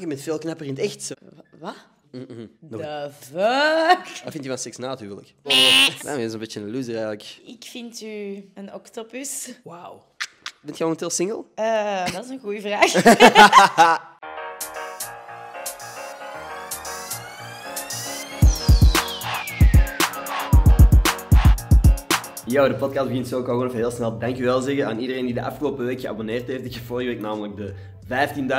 Je bent veel knapper in het echt. Zo. Wat? Nog- The fuck? Wat vind je van seks na het huwelijk? Je is een beetje een loser eigenlijk. Ik vind u een octopus. Wauw. Bent je momenteel single? Eh, dat is een goede vraag. Yo, de podcast begint zo. Ik gewoon even heel snel dankjewel zeggen aan iedereen die de afgelopen week geabonneerd heeft. Ik heb vorige week namelijk de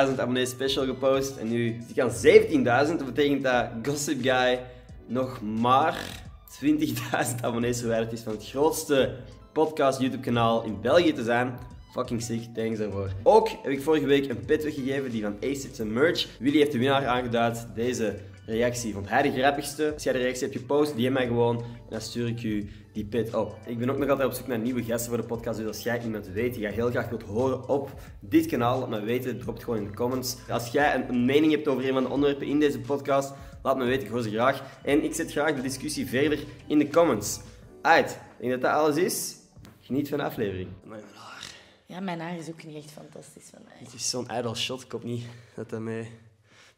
15.000 abonnees special gepost. En nu zit ik aan 17.000. Dat betekent dat Gossip Guy nog maar 20.000 abonnees verwijderd is van het grootste podcast YouTube kanaal in België te zijn. Fucking sick, thanks daarvoor. Ook heb ik vorige week een pet weggegeven, die van Acid Merch. Willy heeft de winnaar aangeduid. Deze reactie vond hij de grappigste. Als jij de reactie hebt gepost, DM mij gewoon en dan stuur ik u die pit op. Ik ben ook nog altijd op zoek naar nieuwe gasten voor de podcast, dus als jij iemand weet die jij heel graag wilt horen op dit kanaal, laat me weten, drop het gewoon in de comments. Als jij een, een mening hebt over een van de onderwerpen in deze podcast, laat me weten, ik hoor ze graag. En ik zet graag de discussie verder in de comments. Uit, ik denk dat dat alles is. Geniet van de aflevering. Ja, mijn haar is ook niet echt fantastisch van mij. Het is zo'n idle shot, ik hoop niet dat dat mij...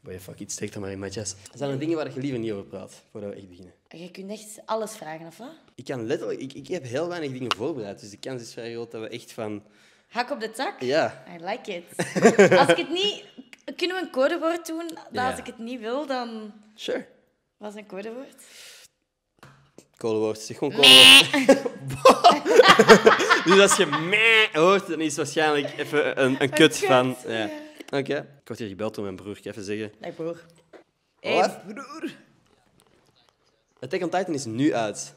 Boy, fuck it, steek dat maar in mijn chest. Zijn er dingen waar je liever niet over praat, voordat we echt beginnen? Je kunt echt alles vragen, of wat? Ik kan letterlijk... Ik, ik heb heel weinig dingen voorbereid, dus de kans is vrij groot dat we echt van... Hak op de tak? Ja, I like it. Als ik het niet... Kunnen we een codewoord doen? Dat Ja. als ik het niet wil, dan... sure. Wat is een codewoord? Kolenwoord, zeg gewoon kolenwoord. dus als je meh hoort, dan is het waarschijnlijk even een, een kut kut, van... Ja. ja. Oké. Ik word hier gebeld door mijn broer, ik ga even zeggen. Dag broer. Wat? Hey, broer. Attack on Titan is nu uit.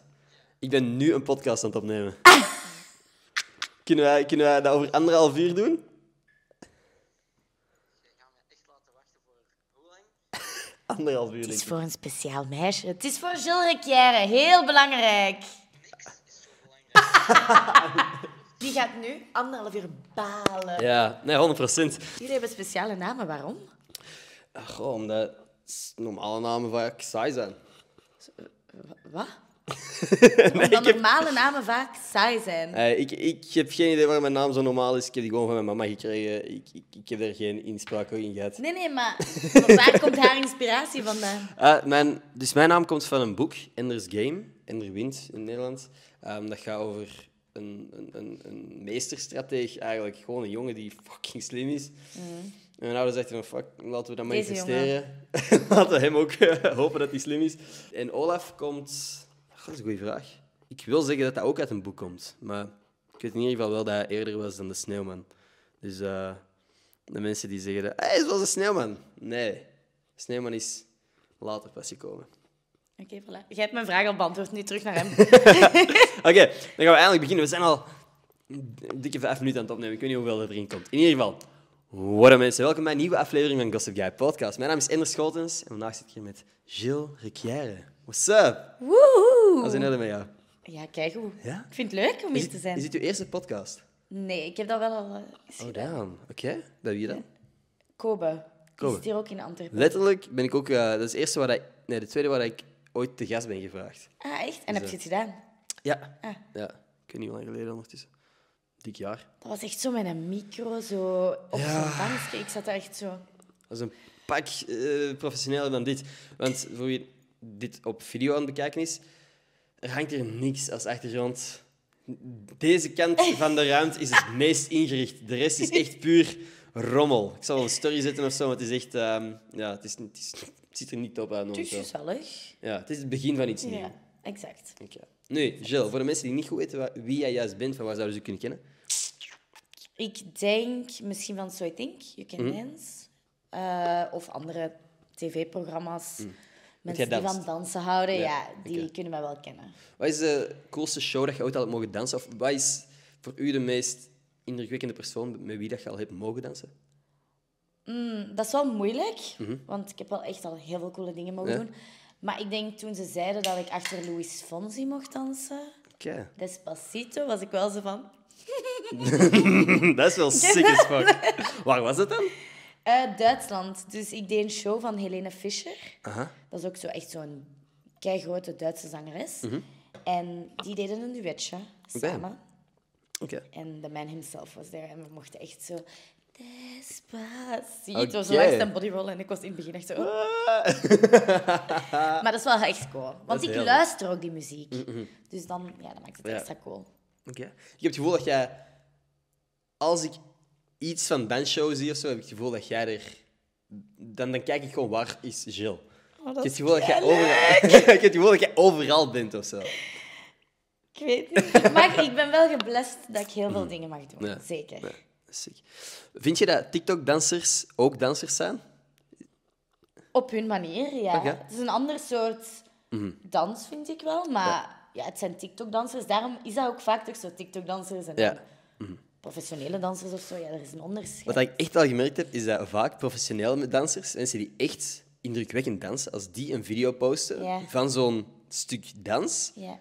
Ik ben nu een podcast aan het opnemen. kunnen, wij, kunnen wij dat over anderhalf uur doen? Anderhalf uur, Het is voor een speciaal meisje. Het is voor Requière. Heel belangrijk. Die gaat nu anderhalf uur balen. Ja, nee, 100 procent. Jullie hebben speciale namen. Waarom? Goh, omdat normale namen vaak saai zijn. Wat? nee, Omdat heb, normale namen vaak saai zijn. eh, ik, ik heb geen idee waarom mijn naam zo normaal is. Ik heb die gewoon van mijn mama gekregen. Ik, ik, ik heb er geen inspraak in gehad. Nee, nee, maar waar komt haar inspiratie vandaan? Ah, mijn, dus mijn naam komt van een boek, Ender's Game, Ender Wint in het Nederlands. Ehm, dat gaat over een, een, een, een meesterstrateeg, eigenlijk. Gewoon een jongen die fucking slim is. En mijn ouders dachten van, fuck, laten we dat manifesteren. laten we hem ook eh, hopen dat hij slim is. En Olaf komt... Dat is een goede vraag. Ik wil zeggen dat dat ook uit een boek komt. Maar ik weet in ieder geval wel dat hij eerder was dan de sneeuwman. Dus eh, de mensen die zeggen, dat, hij is wel de sneeuwman. Nee, de sneeuwman is later pas gekomen. Oké, voilà. Jij hebt mijn vraag al beantwoord. Nu terug naar hem. Oké, dan gaan we eindelijk beginnen. We zijn al een dikke vijf minuten aan het opnemen. Ik weet niet hoeveel er erin komt. In ieder geval, up, mensen. Welkom bij een nieuwe aflevering van Gossip Guy Podcast. Mijn naam is Ender Schotens en vandaag zit ik hier met Gilles Requière. What's up? Woehoe. Wat is orde met jou? Ja, kijk hoe. Ja? Ik vind het leuk om hier te zijn. is het uw eerste podcast? Nee, ik heb dat wel al eh, eens Oh, damn. Oké. Bij wie dan? Kobe. Die Kobe. zit hier ook in Antwerpen. Letterlijk ben ik ook... eh, dat is het eerste waar ik... Nee, de tweede waar ik ooit te gast ben gevraagd. Ah, echt? En heb je het gedaan? Ja. Ah. Ja. Ik weet niet hoe lang geleden ondertussen. Dik jaar. Dat was echt zo met een micro, zo op Ja. zo'n bankje. Ik zat daar echt zo... Dat is een pak eh, professioneler dan dit. Want voor wie dit op video aan het bekijken is, er hangt hier niks als achtergrond. Deze kant van de ruimte is het meest ingericht. De rest is echt puur rommel. Ik zal wel een story zetten of zo, maar het is echt... ehm, ja, het, is, het, is- het ziet er niet top uit. Het is momenteel. gezellig. Ja, het is het begin van iets nieuws. Ja, exact. Oké. Nu, Jill, voor de mensen die niet goed weten wie jij juist bent, van waar zouden ze kunnen kennen? Ik denk misschien van So I Think, You Can Mhm. Dance. eh, of andere tv-programma's. Mensen jij die van dansen houden, Ja, ja, die kunnen mij wel kennen. Wat is de coolste show dat je ooit al hebt mogen dansen? Of wat is voor u de meest indrukwekkende persoon met wie dat je al hebt mogen dansen? Mm, dat is wel moeilijk, want ik heb wel echt al heel veel coole dingen mogen Mhm. Ja. doen. Maar ik denk toen ze zeiden dat ik achter Louis Fonsi mocht dansen. Despacito, was ik wel zo van... dat is wel sick as fuck. Waar was dat dan? Eh, Duitsland. Dus ik deed een show van Helene Fischer. Dat is ook zo echt zo'n keigrote Duitse zangeres. Mhm. En die deden een duetje samen. Oké. En the man himself was there. En we mochten echt zo... Despacito. Zo Oké. langs een bodyroll en ik was in het begin echt zo... maar dat is wel echt cool. Want ik luister ook die muziek. Dus dan, ja, dan maakt het Ja. extra cool. Oké. Ik heb het gevoel dat jij... Als ik iets van dansshow zie of zo, heb ik het gevoel dat jij er... Dan, dan kijk ik gewoon, waar is Jill? Oh, Ik dat heb is het gevoel dat jij overal, ik heb het gevoel dat jij overal bent of zo. Ik weet niet. Maar ik ben wel geblest dat ik heel veel dingen mag doen. Ja. Zeker. Ja, sick. Vind je dat TikTok-dansers ook dansers zijn? Op hun manier, ja. Het is een ander soort dans, vind ik wel. Maar ja. het zijn TikTok-dansers. Daarom is dat ook vaak toch zo TikTok-dansers en Ja. dan professionele dansers of zo. Ja, er is een onderscheid. Wat ik echt al gemerkt heb, is dat vaak professionele dansers, mensen die echt indrukwekkend dansen, als die een video posten Ja. van zo'n stuk dans, Ja.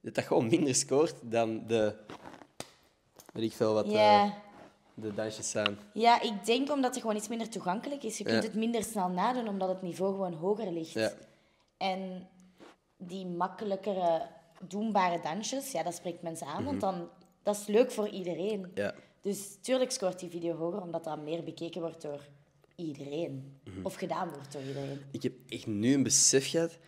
dat dat gewoon minder scoort dan de... Weet ik veel wat Ja. De dansjes zijn. ja, ik denk omdat het gewoon iets minder toegankelijk is. Je kunt Ja. het minder snel nadoen, omdat het niveau gewoon hoger ligt. Ja. En die makkelijkere, doenbare dansjes, ja, dat spreekt mensen aan. Want dan, dat is leuk voor iedereen. Mhm. Ja. Dus tuurlijk scoort die video hoger, omdat dat meer bekeken wordt door iedereen. Mhm. Of gedaan wordt door iedereen. Ik heb echt nu een besef gehad.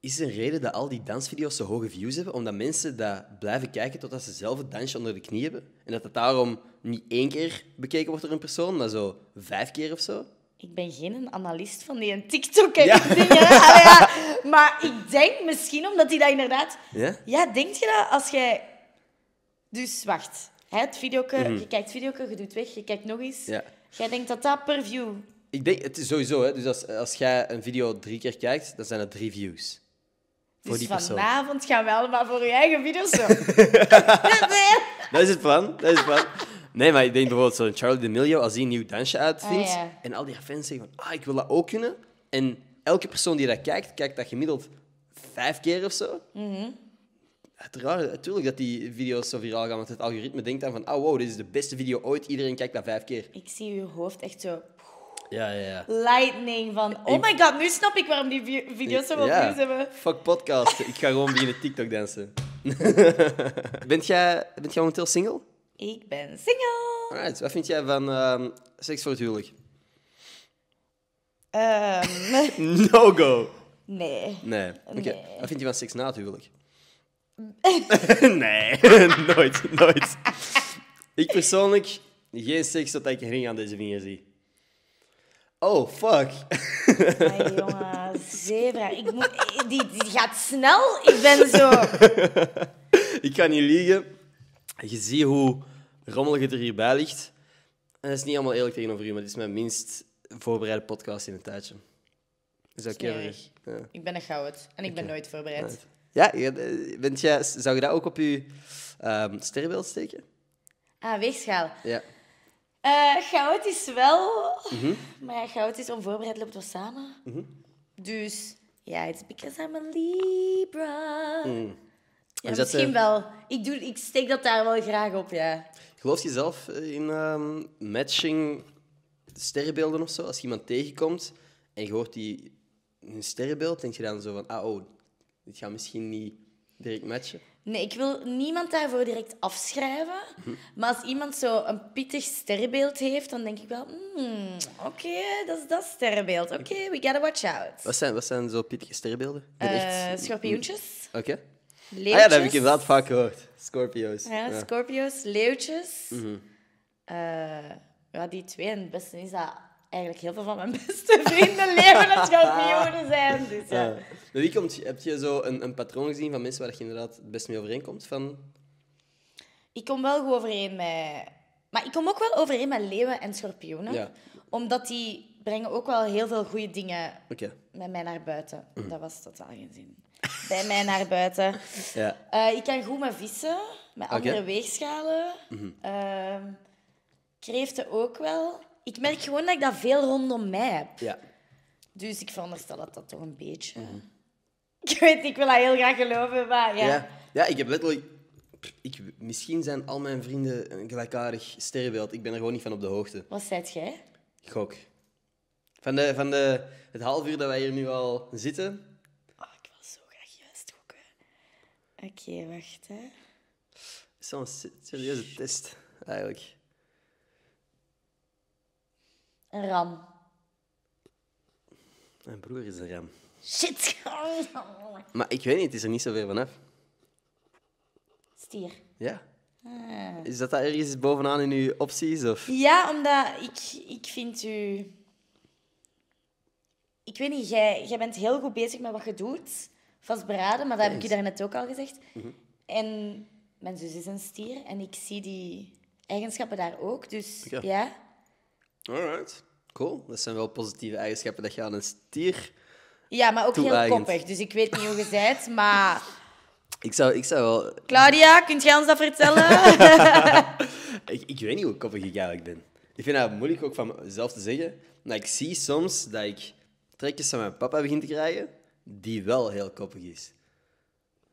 Is er een reden dat al die dansvideo's zo hoge views hebben? Omdat mensen dat blijven kijken totdat ze zelf het dansje onder de knie hebben? En dat het daarom niet één keer bekeken wordt door een persoon, maar zo vijf keer of zo? Ik ben geen analist van die TikTok en Ja. dingen. ja. Maar ik denk misschien omdat hij dat inderdaad... Ja? Ja, denk je dat als jij... Dus wacht. Hè, het videoke, Je kijkt het videoke, je doet weg, je kijkt nog eens. Mhm. Ja. Jij denkt dat dat per view... Ik denk, het is sowieso, hè. Dus als, als jij een video drie keer kijkt, dan zijn het drie views. Voor Dus die persoon. vanavond gaan we allemaal voor je eigen video's zo. Dat is het plan, dat is het plan. Nee, maar ik denk bijvoorbeeld zo'n Charlie D'Amelio, als hij een nieuw dansje uitvindt, Ah, ja. en al die fans zeggen van, ah, ik wil dat ook kunnen. En elke persoon die dat kijkt, kijkt dat gemiddeld vijf keer of zo. Mhm. Uiteraard, natuurlijk dat die video's zo viraal gaan, want het algoritme denkt dan van, oh wow, dit is de beste video ooit, iedereen kijkt dat vijf keer. Ik zie je hoofd echt zo... Ja, ja, ja. Lightning van... Oh Ik- my god, nu snap ik waarom die vi- video's zoveel Ja, views hebben. Fuck podcast. Ik ga gewoon beginnen TikTok dansen. bent, jij, bent jij momenteel single? Ik ben single. Alright, wat vind jij van ehm, seks voor het huwelijk? Ehm, No go. nee. Nee. Oké. Nee. Wat vind je van seks na het huwelijk? nee, nooit, nooit. Ik persoonlijk, geen seks totdat ik een ring aan deze vinger zie. Oh, fuck. Ay, jongen, zebra. Ik moet, die, die gaat snel. Ik ben zo... ik ga niet liegen. Je ziet hoe rommelig het er hierbij ligt. En dat is niet allemaal eerlijk tegenover u, maar het is mijn minst voorbereide podcast in een tijdje. Is dat je? Smerig. Ja. Ik ben een goud. En ik ben nooit voorbereid. Ja, bent jij, zou je dat ook op je ehm sterrenbeeld steken? Ah, weegschaal. Ja. Eh, goud is wel... Mhm. Maar ja, goud is onvoorbereid, loopt wel samen. Dus... Ja, it's because I'm a Libra. Ja, Mm. Is dat, misschien eh, wel. Ik, doe, ik steek dat daar wel graag op, ja. Geloof je zelf in ehm, matching sterrenbeelden of zo? Als je iemand tegenkomt en je hoort die een sterrenbeeld, denk je dan zo van, ah oh, dit gaat misschien niet direct matchen? Nee, ik wil niemand daarvoor direct afschrijven. Maar als iemand zo een pittig sterrenbeeld heeft, dan denk ik wel... hmm, Oké, dat is dat sterrenbeeld. Oké, we gotta watch out. Wat zijn, wat zijn zo pittige sterrenbeelden? Ik ben Eh, echt- schorpioentjes, Oké. Ah leeuwtjes. ja, dat heb ik inderdaad vaak gehoord. Scorpio's. Ja, Ja. Scorpio's, leeuwtjes. Eh, ja, die twee. En het beste is dat eigenlijk heel veel van mijn beste vrienden leeuwen en schorpioenen zijn. Dus ja. Ja. Bij wie komt, heb je zo een, een patroon gezien van mensen waar je inderdaad het best mee overeenkomt? Van... Ik kom wel goed overeen met... Maar ik kom ook wel overeen met leeuwen en schorpioenen. Ja. Omdat die brengen ook wel heel veel goede dingen Oké. met mij naar buiten. Mhm. Dat was totaal geen zin. Bij mij naar buiten. Ja. Eh, ik kan goed met vissen, met andere weegschalen. Ehm, kreeften ook wel. Ik merk gewoon dat ik dat veel rondom mij heb. Ja. Dus ik veronderstel dat dat toch een beetje... Ik weet, ik wil dat heel graag geloven, maar ja. Ja. ja, ik heb letterlijk... Ik, misschien zijn al mijn vrienden een gelijkaardig sterrenbeeld. Ik ben er gewoon niet van op de hoogte. Wat zijt jij? Gok. Van, de, van de, het half uur dat wij hier nu al zitten... Oh, ik wil zo graag juist gokken. Oké, wacht, hè. is wel een se- serieuze test, eigenlijk. Een ram. Mijn broer is een ram. Shit. Maar ik weet niet, het is er niet zo ver vanaf. Stier. Ja? Ah. Is dat daar ergens bovenaan in uw opties? Of? Ja, omdat ik, ik vind u... Ik weet niet, jij, jij bent heel goed bezig met wat je doet. Vastberaden, maar dat heb ik je daarnet ook al gezegd. En mijn zus is een stier en ik zie die eigenschappen daar ook. Dus Oké. ja. Alright. Cool. Dat zijn wel positieve eigenschappen dat je aan een stier... Ja, maar ook heel koppig. Dus ik weet niet hoe je bent, maar... Ik zou, ik zou wel... Claudia, kunt jij ons dat vertellen? Ik, ik weet niet hoe koppig ik eigenlijk ben. Ik vind dat moeilijk ook van mezelf te zeggen. Maar ik zie soms dat ik trekjes van mijn papa begin te krijgen, die wel heel koppig is.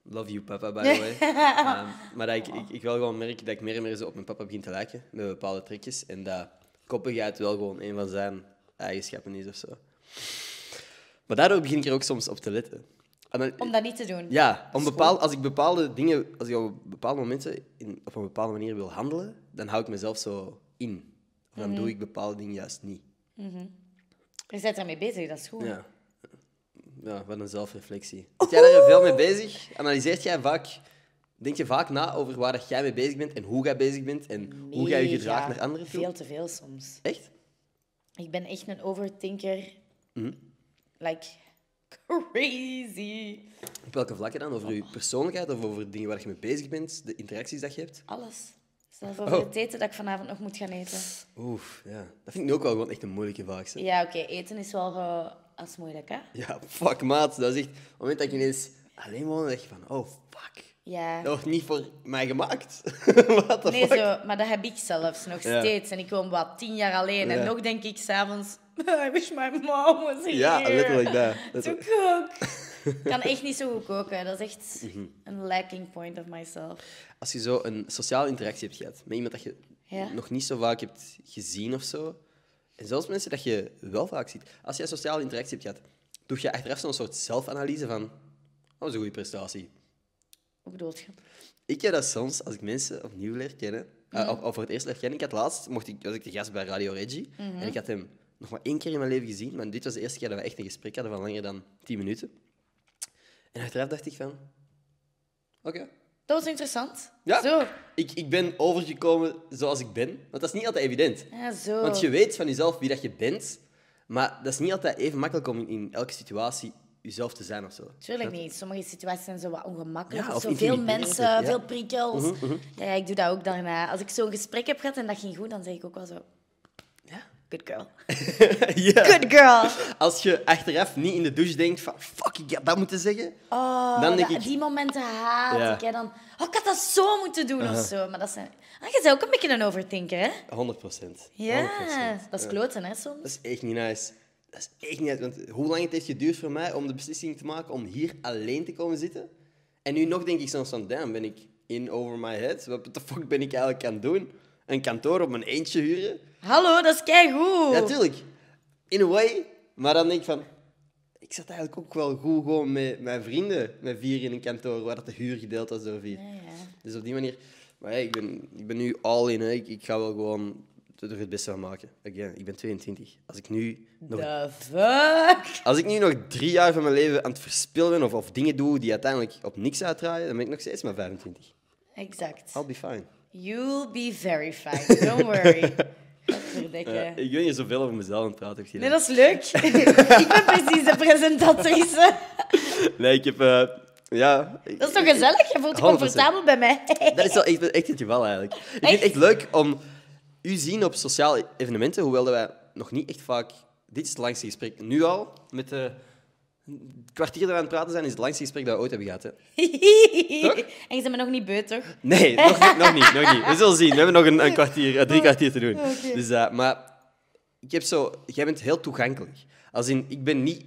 Love you, papa, by the way. Ehm, maar dat ik, ik, ik wel gewoon merk dat ik meer en meer zo op mijn papa begin te lijken, met bepaalde trekjes. En dat koppigheid wel gewoon een van zijn eigenschappen is of zo. Maar daardoor begin ik er ook soms op te letten. En dan- Om dat niet te doen. ja, om bepaal, als ik bepaalde dingen, als ik op bepaalde momenten in, op een bepaalde manier wil handelen, dan hou ik mezelf zo in. Of dan doe ik bepaalde dingen juist niet. Je bent ermee bezig, dat is goed. Ja. Ja, wat een zelfreflectie. Ben jij daar veel mee bezig? Analyseert jij vaak, denk je vaak na over waar dat jij mee bezig bent en hoe jij bezig bent en hoe jij je gedraagt naar anderen toe? Veel te veel soms. Echt? Ik ben echt een overthinker. Mhm. Like, crazy. Op welke vlakken dan? Over je persoonlijkheid of over dingen waar je mee bezig bent, de interacties dat je hebt? Alles. Zelfs over Oh. het eten dat ik vanavond nog moet gaan eten. Oef, ja. Dat vind ik nu ook wel gewoon echt een moeilijke vraag. Ja, oké. eten is wel is moeilijk, hè? Ja, fuck maat. Dat is echt... Op het moment dat ik ineens alleen woon, dan denk je van, oh fuck. Ja. Dat wordt niet voor mij gemaakt. The Nee, fuck? zo, maar dat heb ik zelfs nog Ja. steeds. En ik woon wat tien jaar alleen. Ja. En nog denk ik s'avonds... I wish my mom was here. Ja, letterlijk dat. To Letterlijk. cook. Ik kan echt niet zo goed koken. Dat is echt Mhm. een lacking point of myself. Als je zo een sociale interactie hebt gehad met iemand dat je Ja. nog niet zo vaak hebt gezien of zo, en zelfs mensen dat je wel vaak ziet, als je een sociale interactie hebt gehad, doe je achteraf zo'n soort zelfanalyse van, oh, dat is een goede prestatie. Ik heb dat soms, als ik mensen opnieuw leer kennen, eh, of, of voor het eerst leer kennen. Ik had laatst, mocht ik, was ik de gast bij Radio Reggie, en ik had hem nog maar één keer in mijn leven gezien, maar dit was de eerste keer dat we echt een gesprek hadden van langer dan tien minuten. En achteraf dacht ik van, oké, Dat was interessant. Ja. Zo. ik, ik ben overgekomen zoals ik ben. Want dat is niet altijd evident. Ja, zo. Want je weet van jezelf wie dat je bent, maar dat is niet altijd even makkelijk om in, in elke situatie jezelf te zijn of zo. Tuurlijk niet. Sommige situaties zijn zo wat ongemakkelijk. Ja, of zo veel mensen, ja. Mhm, veel prikkels. Ja, ja, ik doe dat ook daarna. Als ik zo'n gesprek heb gehad en dat ging goed, dan zeg ik ook wel zo... Ja. Good girl. Good girl. Als je achteraf niet in de douche denkt van fuck, ik had dat moeten zeggen. Oh, Dan denk dat- ik- die momenten haat Ja. ik. Hè. Dan, oh, ik had dat zo moeten doen of zo. Maar dat zijn... Ah, je bent ook een beetje een overthinker, hè? 100 procent. Ja, dat is kloten, hè, soms. Dat is echt niet nice. Dat is echt niet. Want hoe lang het heeft geduurd voor mij om de beslissing te maken om hier alleen te komen zitten. En nu nog denk ik soms van, damn, ben ik in over my head? Wat de fuck ben ik eigenlijk aan het doen? Een kantoor op mijn eentje huren? Hallo, dat is keigoed. Ja, tuurlijk. In a way. Maar dan denk ik van... Ik zat eigenlijk ook wel goed gewoon met mijn vrienden. Met vier in een kantoor, waar dat de huur gedeeld was door vier. Ja, ja. Dus op die manier... Maar ja, ik ben, ik ben nu all in. Hè. Ik, ik ga wel gewoon er het beste van maken. Again, ik ben 22. Als ik nu nog The fuck? als ik nu nog drie jaar van mijn leven aan het verspillen ben of, of dingen doe die uiteindelijk op niks uitdraaien, dan ben ik nog steeds maar 25. Exact. I'll be fine. You'll be very fine. Don't worry. Ja, ik weet niet zoveel over mezelf aan het praten. Nee, dat? is leuk. ik ben precies de presentatrice. Nee, ik heb... eh, ja... ik- Dat is toch gezellig? Je voelt je 100%. comfortabel bij mij. Dat is wel echt, echt het geval eigenlijk. Ik vind het echt leuk om u zien op sociale evenementen, hoewel dat wij nog niet echt vaak... Dit is het langste gesprek nu al. Met de het kwartier dat we aan het praten zijn, is het langste gesprek dat we ooit hebben gehad. Hè? En je bent me nog niet beu, toch? Nee, nog niet, nog niet, nog niet. We zullen zien. We hebben nog een, een kwartier, drie kwartier te doen. Dus, eh, maar ik heb zo... Jij bent heel toegankelijk. Als in, ik ben niet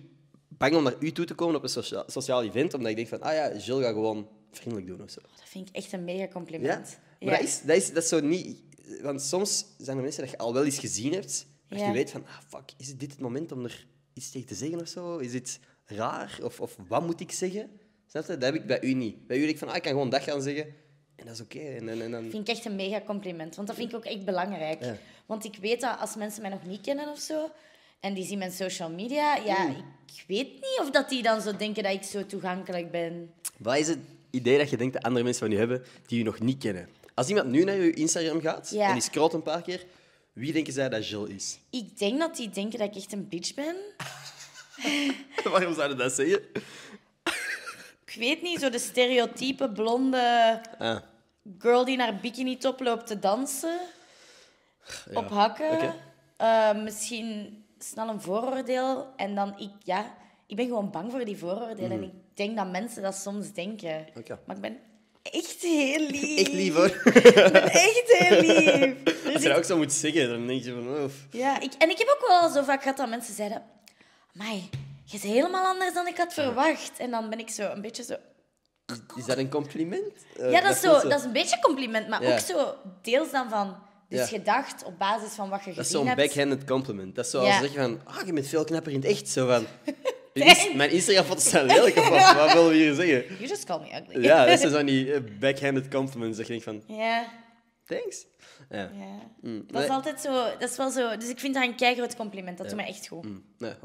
bang om naar u toe te komen op een socia- sociaal event, omdat ik denk van, ah ja, Jill gaat gewoon vriendelijk doen of zo. Dat vind ik echt een mega Ja? compliment. Maar Dat, is, dat, is, dat is zo niet... Want soms zijn er mensen dat je al wel eens gezien hebt, dat Ja. je weet van, ah, fuck, is dit het moment om er iets tegen te zeggen of zo? Is dit raar? Of, of wat moet ik zeggen? Snap je? Dat heb ik bij u niet. Bij u denk ik van, ah, ik kan gewoon dag gaan zeggen en dat is oké. En, en, en dan... Vind ik echt een mega compliment, want dat vind ik ook echt belangrijk. Ja. Want ik weet dat als mensen mij nog niet kennen of zo, en die zien mijn social media, ja, ik weet niet of dat die dan zo denken dat ik zo toegankelijk ben. Wat is het idee dat je denkt dat andere mensen van je hebben die je nog niet kennen? Als iemand nu naar je Instagram gaat Ja. en die scrolt een paar keer, wie denken zij dat Jill is? Ik denk dat die denken dat ik echt een bitch ben. Waarom zouden dat zeggen? Ik weet niet, zo de stereotype blonde Ah, girl die naar bikini top loopt te dansen. ja. Op hakken. Eh, misschien snel een vooroordeel. En dan ik, ja, ik ben gewoon bang voor die vooroordelen. En ik denk dat mensen dat soms denken. Maar ik ben echt heel lief. Echt lief hoor. Ik ben echt heel lief. Dus Als je dat ook zo moet zeggen, dan denk je van... Oh, f- Ja, ik, en ik heb ook wel zo vaak gehad dat mensen zeiden... Amai, je bent helemaal anders dan ik had verwacht. En dan ben ik zo een beetje zo... is, is dat een compliment? Eh, Ja, dat is, voelt zo, dat is een beetje een compliment, maar Ja. ook zo deels dan van... Dus Ja. gedacht op basis van wat je Dat is gezien zo'n hebt. backhanded compliment. Dat is zoals Ja. zeggen van, ah, je bent veel knapper in het echt. Zo van, "Je is- mijn Instagram-foto's zijn lelijk of wat? Wat willen we hier zeggen? You just call me ugly. Ja, dat zijn zo die eh, backhanded compliments. Dat je denkt van, Ja, thanks. Ja. ja. Mm, Dat is altijd zo... Dat is wel zo... Dus ik vind dat een keigroot compliment. Dat doet mij echt goed. Mm, nee, 100%.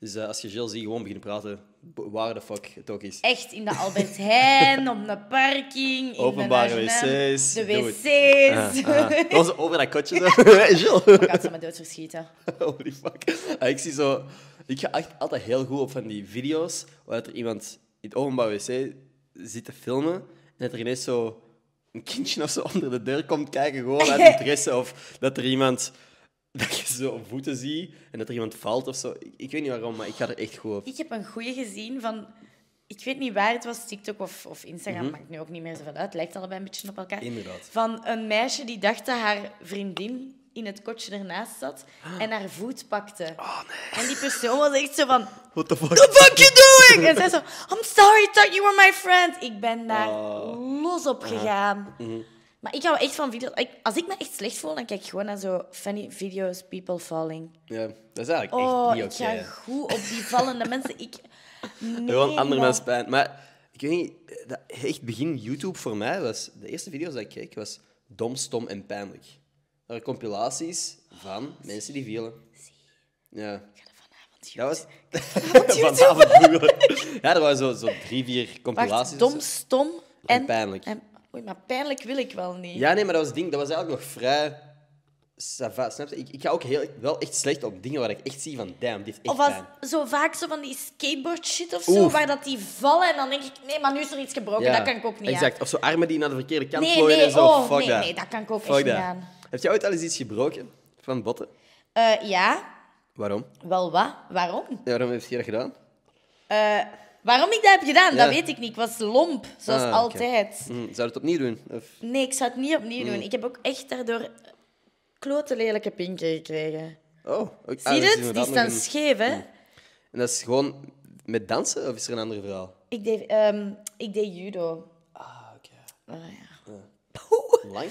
Dus eh, als je Jill ziet, gewoon beginnen praten. Waar de fuck het ook is. Echt in de Albert Heijn, op de parking, in Openbare de H&M, wc's, De wc's. Ah, ah. Dat was over dat kotje zo. Hey, Jill. Gaat ze me dood verschieten. Holy fuck. Ah, ik zie zo... Ik ga echt altijd heel goed op van die video's waar er iemand in het openbaar wc zit te filmen en dat er ineens zo een kindje of zo onder de deur komt kijken, gewoon uit interesse. Of dat er iemand... Dat je zo voeten ziet en dat er iemand valt of zo. Ik, ik weet niet waarom, maar ik ga er echt goed op. Ik heb een goeie gezien van... Ik weet niet waar het was, TikTok of, of Instagram, Mhm. maakt nu ook niet meer zoveel uit. Het lijkt allebei een beetje op elkaar. Inderdaad. Van een meisje die dacht dat haar vriendin in het kotje ernaast zat en haar voet pakte. Oh, En die persoon was echt zo van... What the fuck? The fuck you doing? En zij zo... I'm sorry, thought you were my friend. Ik ben daar Oh. los op gegaan. Mhm. Maar ik hou echt van video's... ik- Als ik me echt slecht voel, dan kijk ik gewoon naar zo funny video's, people falling. Ja, dat is eigenlijk Oh, echt ik niet ga oké. goed op die vallende mensen. Ik... Nee, Gewoon andere mensen pijn. Maar ik weet niet, dat echt begin YouTube voor mij was... De eerste video's die ik keek was dom, stom en pijnlijk. Dat waren compilaties van mensen die vielen. Ja. Ik ga er vanavond Dat was... Vanavond googelen. Ja, er waren zo, zo drie, vier compilaties. Wacht, dom, stom en... En pijnlijk. En, oei, maar pijnlijk wil ik wel niet. Ja, nee, maar dat was ding. Dat was eigenlijk nog vrij... ça va, snap je? Ik, ik ga ook heel, wel echt slecht op dingen waar ik echt zie van... Damn, die heeft echt Of als pijn. zo vaak zo van die skateboard shit of zo, Oef. waar dat die vallen en dan denk ik, nee, maar nu is er iets gebroken, Ja, dat kan ik ook niet Exact. aan. Of zo armen die naar de verkeerde kant Nee, gooien nee, en zo. oh, Fuck nee, dat. nee, dat kan ik ook Fuck echt niet dat. aan. Heb jij ooit al eens iets gebroken van botten? Eh, ja, Waarom? wel wat? Waarom? Ja, waarom heb je dat gedaan? Eh, waarom ik dat heb gedaan, Ja. dat weet ik niet. Ik was lomp, zoals Ah, oké. altijd. Hm, zou je het opnieuw doen? Of... Nee, ik zou het niet opnieuw Mm. doen. Ik heb ook echt daardoor klote lelijke pinken gekregen. Oh, ook- ah, Zie dat je is het? Die inderdaad nog staan een- scheef, hè? En dat is gewoon met dansen of is er een ander verhaal? Ik deed, ehm, ik deed judo. Ah, oké. Oh, ja. Lang?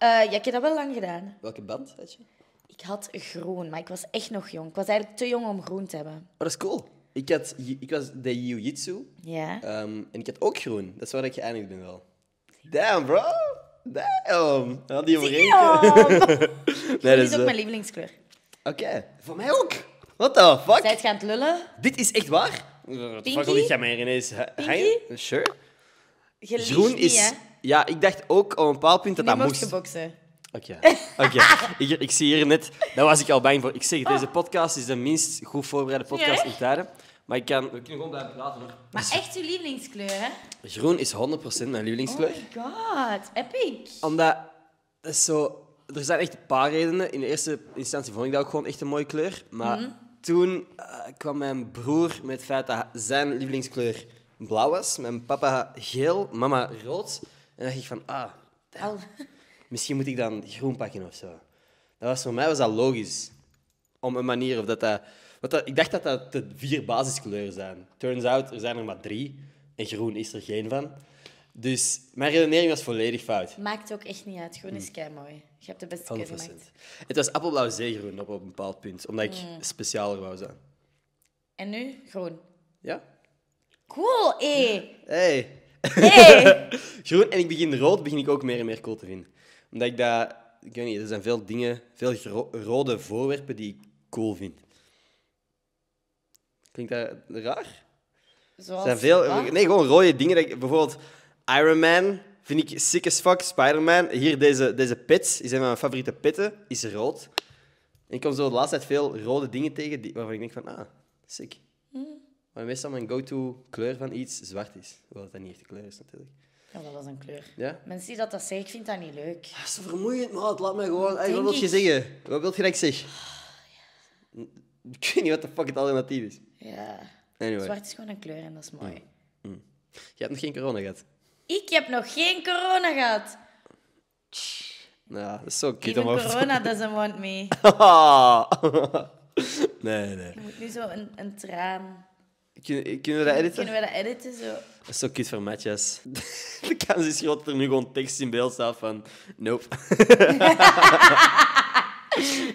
Eh, ja, ik heb dat wel lang gedaan. Welke band had je? Ik had groen, maar ik was echt nog jong. Ik was eigenlijk te jong om groen te hebben. Oh, dat is cool. Ik, had, ik was de jiu-jitsu Ja. ehm, en ik had ook groen. Dat is waar ik geëindigd ben wel. Damn, bro. Damn. Had die overeenkomst? Ja, Nee, dat is is... ook eh, mijn lievelingskleur. Oké. Voor mij ook. What the fuck? Gaan het lullen? Dit is echt waar? Wat fuck wil jij mij ineens hangen? Sure. Groen niet, is... hè? Ja, ik dacht ook op een bepaald punt dat dat moest. je boksen. Oké. Oké. ik, ik zie hier net... Daar was ik al bang voor. Ik zeg, deze podcast is de minst goed voorbereide podcast in tijden. Maar ik kan... We kunnen gewoon blijven praten, hoor. Maar echt uw lievelingskleur, hè? Groen is 100% mijn Oh lievelingskleur. my god, epic. Omdat... Dat is zo... Er zijn echt een paar redenen. In de eerste instantie vond ik dat ook gewoon echt een mooie kleur. Maar Mhm. toen eh, kwam mijn broer met het feit dat zijn lievelingskleur blauw was. Mijn papa geel, mama rood. En dan dacht ik van... Ah, Al. misschien moet ik dan groen pakken of zo. Dat was, voor mij was dat logisch. Om een manier of dat dat... Want dat, ik dacht dat dat de vier basiskleuren zijn. Turns out, er zijn er maar drie. En groen is er geen van. Dus mijn redenering was volledig fout. Maakt ook echt niet uit. Groen is kei mooi. Je hebt de beste 100%. keuze gemaakt. Het was appelblauw zeegroen op een bepaald punt. Omdat ik Mm. specialer wou zijn. En nu groen. Ja? Cool, hé. Hey. Hey. Groen en ik begin rood begin ik ook meer en meer cool te vinden. Omdat ik dat... ik weet niet, er zijn veel dingen, veel rode voorwerpen die ik cool vind. Klinkt dat raar? Zoals Er zijn veel, wat? nee, gewoon rode dingen. dat ik- bijvoorbeeld Iron Man vind ik sick as fuck. Spider-Man. Hier, deze, deze pet is een van mijn favoriete petten. Is rood. En ik kom zo de laatste tijd veel rode dingen tegen die, waarvan ik denk van, ah, sick. Maar meestal mijn go-to kleur van iets zwart is. Hoewel dat niet echt de kleur is, natuurlijk. Ja, dat was een kleur. Ja? Mensen die dat, dat zeggen, ik vind dat niet leuk. Dat is zo vermoeiend, maat. Laat mij gewoon... Hey, wat wil je zeggen? Wat wil je dat ik zeg? Ik weet niet wat de fuck het alternatief is. Ja. Anyway. Zwart is gewoon een kleur en dat is mooi. Je hebt nog geen corona gehad. Ik heb nog geen corona gehad. Nou, dat is zo kut om over corona doesn't want me. nee, nee. Je moet nu zo een, een traan. Kun- Kunnen we dat editen? Kunnen we dat editen? Zo? Dat is zo kut voor matches. De kans is groot dat er nu gewoon tekst in beeld staat van... Nope.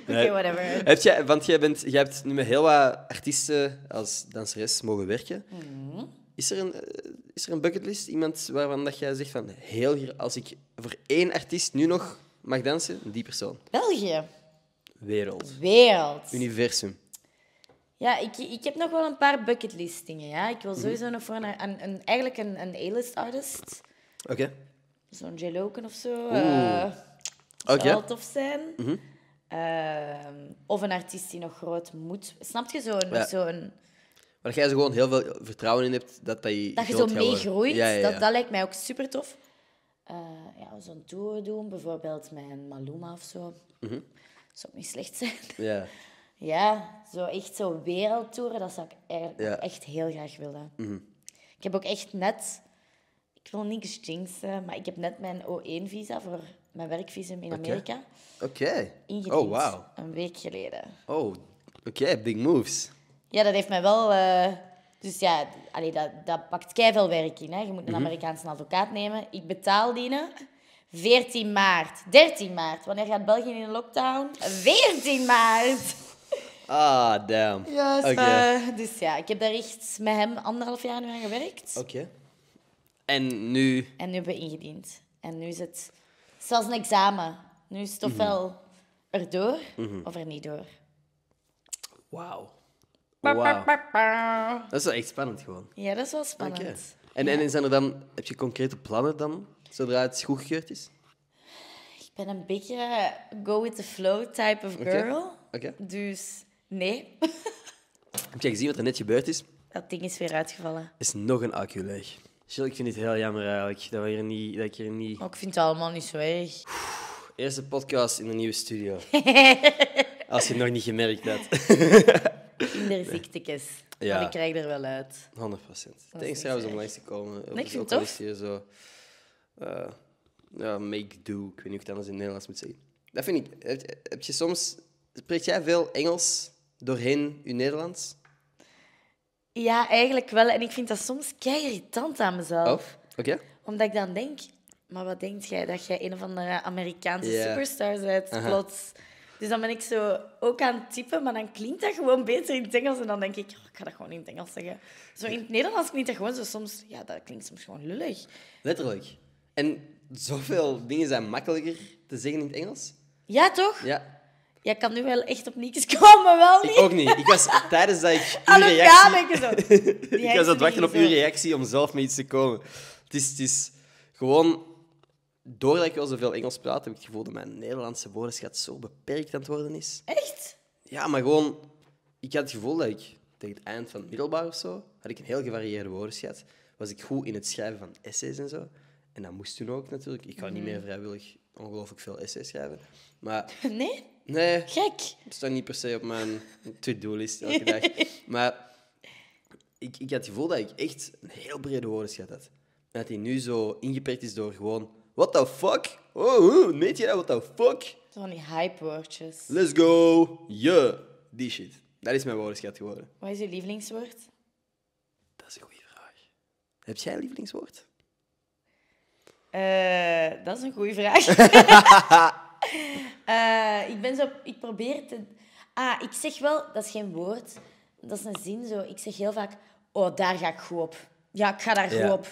Oké, whatever. Heb jij, want jij, bent, jij hebt nu met heel wat artiesten als danseres mogen werken. Mhm. Is, er een, eh, is er een bucketlist? Iemand waarvan dat jij zegt van... Heel, hier- als ik voor één artiest nu nog mag dansen, die persoon. België. Wereld. Wereld. Universum. Ja, ik, ik heb nog wel een paar bucketlist dingen. Ja. Ik Mhm. wil sowieso nog voor een, een, een- eigenlijk een, een A-list artist. Oké. Zo'n J. Loken of zo. eh zou wel tof zijn. Mhm. Ehm, of een artiest die nog groot moet. Snap je? Zo'n Ja. zo'n dat jij er gewoon heel veel vertrouwen in hebt dat, dat je dat je zo worden. meegroeit. Ja. Dat, dat lijkt mij ook super tof. Eh, ja, zo'n tour doen, bijvoorbeeld met een Maluma of zo. Mhm. Zou ook niet slecht zijn. Ja. Ja, zo echt zo wereldtouren, dat zou ik eigenlijk Ja. ook echt heel graag willen. Mhm. Ik heb ook echt net, ik wil niks jinxen, maar ik heb net mijn O1-visa voor mijn werkvisum in Amerika Oké. ingediend. Oh, wauw. Een week geleden. Oh, oké. Big moves. Ja, dat heeft mij wel... eh, dus ja, allee, dat, dat pakt veel werk in. Hè. Je moet een Amerikaanse advocaat nemen. Ik betaal die. hè. 14 maart. 13 maart. Wanneer gaat België in de lockdown? 14 maart. Ah, damn. Ja, eh, dus ja, ik heb daar echt met hem anderhalf jaar nu aan gewerkt. Oké. En nu... En nu hebben we ingediend. En nu is het zelfs een examen. Nu is het ofwel erdoor of er niet door. Wauw. Pa. Dat is wel echt spannend gewoon. Ja, dat is wel spannend. En, en zijn er dan... Heb je concrete plannen dan, zodra het goedgekeurd is? Ik ben een beetje go with the flow type of girl. Oké. Dus nee, Heb jij gezien wat er net gebeurd is? dat ding is weer uitgevallen. Is nog een accu leeg. Jill, ik vind het heel jammer eigenlijk dat, we hier niet, dat ik hier niet... Maar ik vind het allemaal niet zo erg. Eerste podcast in een nieuwe studio. Als je het nog niet gemerkt had. Kinderziektekes. Ja. Maar ik krijg er wel uit. 100 procent. niet Thanks trouwens om langs te komen. Nee, ik vind Ook het is tof. hier zo... eh, ja, make do. Ik weet niet hoe ik het anders in het Nederlands moet zeggen. Dat vind ik... Heb, heb je soms... Spreek jij veel Engels doorheen je Nederlands? Ja, eigenlijk wel. En ik vind dat soms kei irritant aan mezelf. Oh, oké. Omdat ik dan denk, maar wat denk jij? Dat jij een of andere Amerikaanse Ja. superstar bent, Aha. plots. Dus dan ben ik zo ook aan het typen, maar dan klinkt dat gewoon beter in het Engels. En dan denk ik, oh, ik ga dat gewoon in het Engels zeggen. Zo in het Nederlands klinkt dat gewoon zo soms... Ja, dat klinkt soms gewoon lullig. Letterlijk. En zoveel dingen zijn makkelijker te zeggen in het Engels. Ja, toch? Ja, Jij kan nu wel echt op niks komen, wel niet? ik ook niet. Ik was tijdens dat ik uw reactie... zo. Ik was aan het wachten op uw reactie om zelf met iets te komen. Het is, het is gewoon... Doordat ik wel zoveel Engels praat, heb ik het gevoel dat mijn Nederlandse woordenschat zo beperkt aan het worden is. Echt? Ja, maar gewoon... Ik had het gevoel dat ik tegen het eind van het middelbaar of zo, had ik een heel gevarieerde woordenschat. Was ik goed in het schrijven van essays en zo. En dat moest toen ook natuurlijk. Ik ga niet meer vrijwillig ongelooflijk veel essays schrijven. Maar Nee? Nee, Gek. het staat niet per se op mijn to-do-list elke dag. Maar ik, ik had het gevoel dat ik echt een heel brede woordenschat had. En dat die nu zo ingeperkt is door gewoon... What the fuck? Oh, weet je dat? What the fuck? Van die hype-woordjes. Let's go. Yeah. Die shit. Dat is mijn woordenschat geworden. Wat is je lievelingswoord? Dat is een goede vraag. Heb jij een lievelingswoord? Eh, dat is een goede vraag. Eh, ik ben zo... Ik probeer te... Ah, ik zeg wel... Dat is geen woord. Dat is een zin zo. Ik zeg heel vaak... Oh, daar ga ik goed op. Ja, ik ga daar Ja. goed op.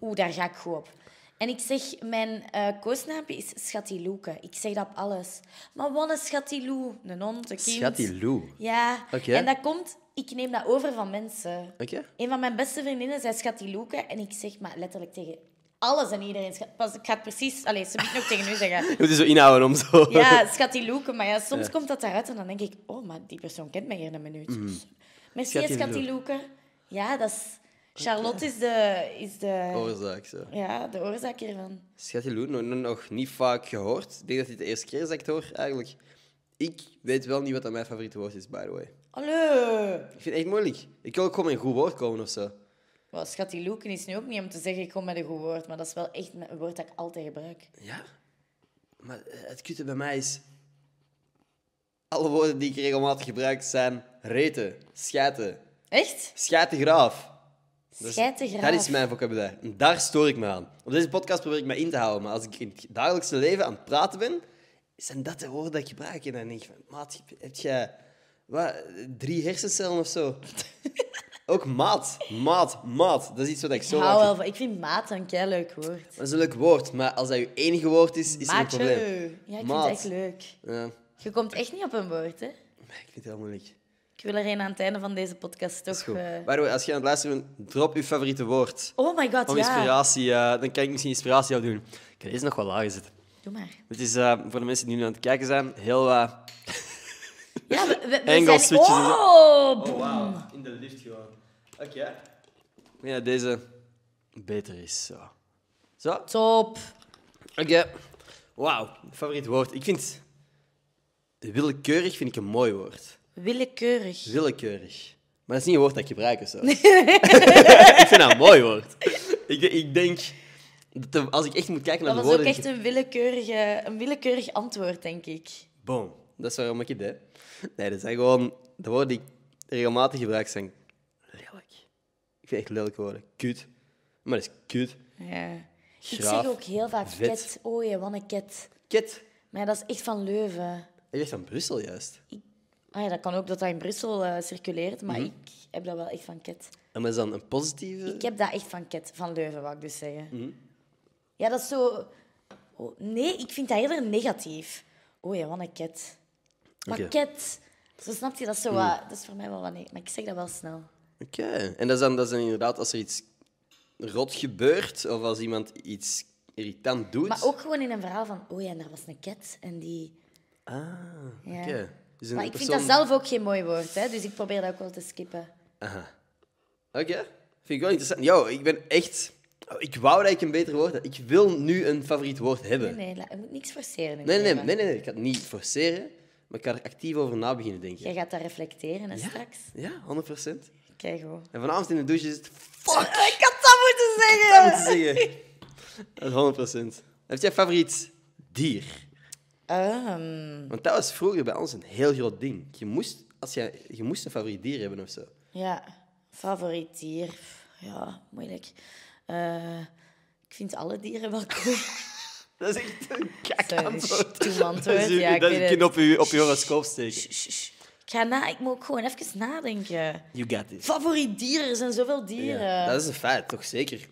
Oeh, daar ga ik goed op. En ik zeg, mijn eh koosnaampje is Schatty Loeke. Ik zeg dat op alles. Maar wat een Schatty Lou? Een hond, een kind. Ja. En dat komt... Ik neem dat over van mensen. Een van mijn beste vriendinnen zei Schatty Loeke. En ik zeg maar letterlijk tegen alles en iedereen... schat- Pas, ik ga het precies... Allee, ze moet nog tegen u zeggen. Je moet je zo inhouden om zo... Ja, Schatty Loeke. Maar ja, soms komt dat eruit en dan denk ik... Oh, maar die persoon kent mij hier een minuut. Dus, Merci, Schatty Schatty, Lou. Loeke. Ja, dat is... Charlotte is de... Is de Oorzaak, zo. ja, de oorzaak hiervan. Schatje Lou, nog, nog niet vaak gehoord. Ik denk dat dit de eerste keer is dat ik het hoor, eigenlijk. Ik weet wel niet wat dat mijn favoriete woord is, by the way. Allee. Ik vind het echt moeilijk. Ik wil ook gewoon met een goed woord komen of zo. Wel, Schatty Loeke is nu ook niet om te zeggen ik kom met een goed woord. Maar dat is wel echt een woord dat ik altijd gebruik. Ja? Maar eh, het kutte bij mij is... Alle woorden die ik regelmatig gebruik zijn reten, schijten, Echt? is- Schijtengraaf. Dat is mijn vocabulaire. En daar stoor ik me aan. Op deze podcast probeer ik me in te houden. Maar als ik in het dagelijkse leven aan het praten ben, zijn dat de woorden die ik gebruik. En dan denk ik van, maat, heb jij wat, drie hersencellen of zo? Ook maat. Maat, maat. Dat is iets wat ik zo hou maak. wel van... Ik vind maat een kei leuk woord. Dat is een leuk woord, maar als dat je enige woord is, is er een Maatje. probleem. Ja, ik Maat. vind het echt leuk. Ja, Je komt echt niet op een woord, hè? maar ik vind het heel moeilijk. Ik wil er een aan het einde van deze podcast toch... way, als je aan het luisteren bent, drop je favoriete woord. Oh my god, Om ja. inspiratie, eh, dan kan ik misschien inspiratie opdoen. Ik ga deze nog wel lager zetten. Doe maar. Het is eh, voor de mensen die nu aan het kijken zijn, heel... Ja, we, we, zijn... Oh, boem. wauw. In de lift gewoon. Oké. Ik denk dat deze beter is. Zo. Zo. Oké. Top. Wauw. Favoriet woord. Ik vind... Willekeurig vind ik een mooi woord. Willekeurig. Willekeurig. Maar dat is niet een woord dat ik gebruik of zo. ik vind dat een mooi woord. Ik, ik denk... Dat de- als ik echt moet kijken naar Dat de was ook woorden... echt een, willekeurige, een willekeurig antwoord, denk ik. Boom. Dat is waarom ik het deed. Nee, dat zijn gewoon... De woorden die ik regelmatig gebruik zijn vind echt lelijke woorden. Kut. Maar dat is kut. Ja. Ik zeg ook heel vaak Vet. ket. Oh wat een ket. Ket. Maar ja, dat is echt van Leuven. Je zegt van Brussel juist. Ah ja, dat kan ook dat dat in Brussel eh, circuleert, maar Mhm. ik heb dat wel echt van ket. En dat is dan een positieve... Ik heb dat echt van ket, van Leuven, wou ik dus zeggen. Mhm. Ja, dat is zo... Oh, nee, ik vind dat eerder negatief. Oh ja, wat een ket. Maar. Mhm. ket, zo snap je, dat is, zo wat, dat is voor mij wel wat nee. Maar ik zeg dat wel snel. Oké. En dat is, dan, dat is dan inderdaad als er iets rot gebeurt, of als iemand iets irritant doet. Maar ook gewoon in een verhaal van, oh ja, en daar was een ket en die... Ah, Ja. oké. Dus een Maar ik vind dat zelf ook geen mooi woord, hè, dus ik probeer dat ook wel te skippen. Aha. Oké. Vind ik wel interessant. Yo, ik ben echt... Ik wou dat ik een beter woord had. Ik wil nu een favoriet woord hebben. Nee, nee, je moet niks forceren. Nee, nee, nee, nee, nee. Ik ga het niet forceren, maar ik ga er actief over na beginnen denken. Jij gaat dat reflecteren, straks. Ja, 100%. Kijk. En vanavond in de douche is het... Fuck! Ik had dat moeten Dat zeggen! moet je zeggen. Dat is 100%. Heb jij favoriet dier? Ehm, Want dat was vroeger bij ons een heel groot ding. Je moest, als je, je moest een favoriet dier hebben of zo. ja, favoriet dier. Ja, moeilijk. Eh, ik vind alle dieren wel cool. Dat is echt een kak antwoord. Dat is, ja, dat weet je kunt op je, op je horoscoop steken. Ga na, ik moet ook gewoon even nadenken. You got this. Favoriet dieren, er zijn zoveel dieren. Ja, dat is een feit, toch zeker? Dus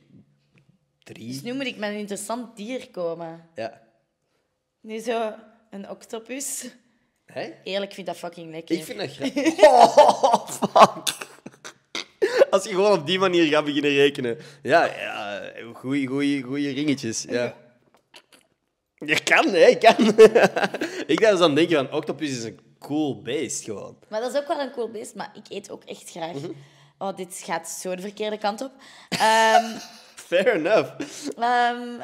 Drie? nu moet ik met een interessant dier komen. Ja. Nu zo een octopus. Hé? Eerlijk, ik vind dat fucking lekker. Ik vind dat grappig. Oh, fuck. Als je gewoon op die manier gaat beginnen rekenen. Ja, ja goeie, goeie, goeie ringetjes. Ja. Je kan, hè, je kan. ik dacht dus aan denken van, octopus is een cool beest gewoon. Maar dat is ook wel een cool beest, maar ik eet ook echt graag. Mhm. Oh, dit gaat zo de verkeerde kant op. Ehm, Fair enough. ehm.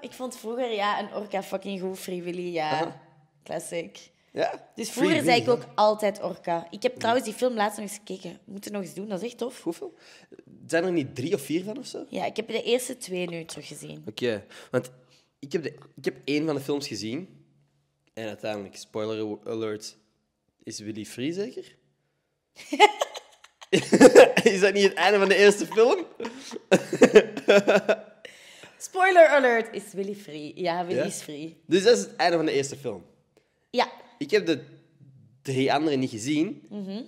Ik vond vroeger ja, een orka fucking goed, Free Willy, ja. Classic. Ja. Dus Free vroeger zei ik ook altijd orka. Ik heb trouwens die film laatst nog eens gekeken. Moeten nog eens doen, dat is echt tof. Hoeveel? Zijn er niet drie of vier van of zo? Oké, Ja, ik heb de eerste twee nu teruggezien. want ik heb, de, ik heb één van de films gezien. En uiteindelijk, spoiler alert, is Willy Free zeker? is dat niet het einde van de eerste film? Spoiler alert, is Willy free? Ja, Willy Ja? is free. Dus dat is het einde van de eerste film. Ja, Ik heb de drie andere niet gezien. Mhm.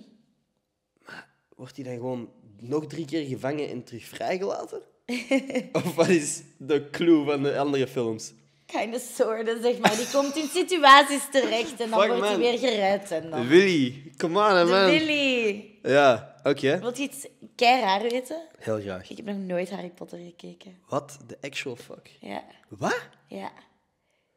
Maar wordt hij dan gewoon nog drie keer gevangen en terug vrijgelaten? of wat is de clue van de andere films? Of soorten, zeg maar. Die komt in situaties terecht en dan Fuck, wordt hij weer gered. En dan... Willy, come on, De man. Willy. Ja, oké. Wilt je iets kei raar weten? Heel graag. Ik heb nog nooit Harry Potter gekeken. What the actual fuck? Ja, Wat? ja.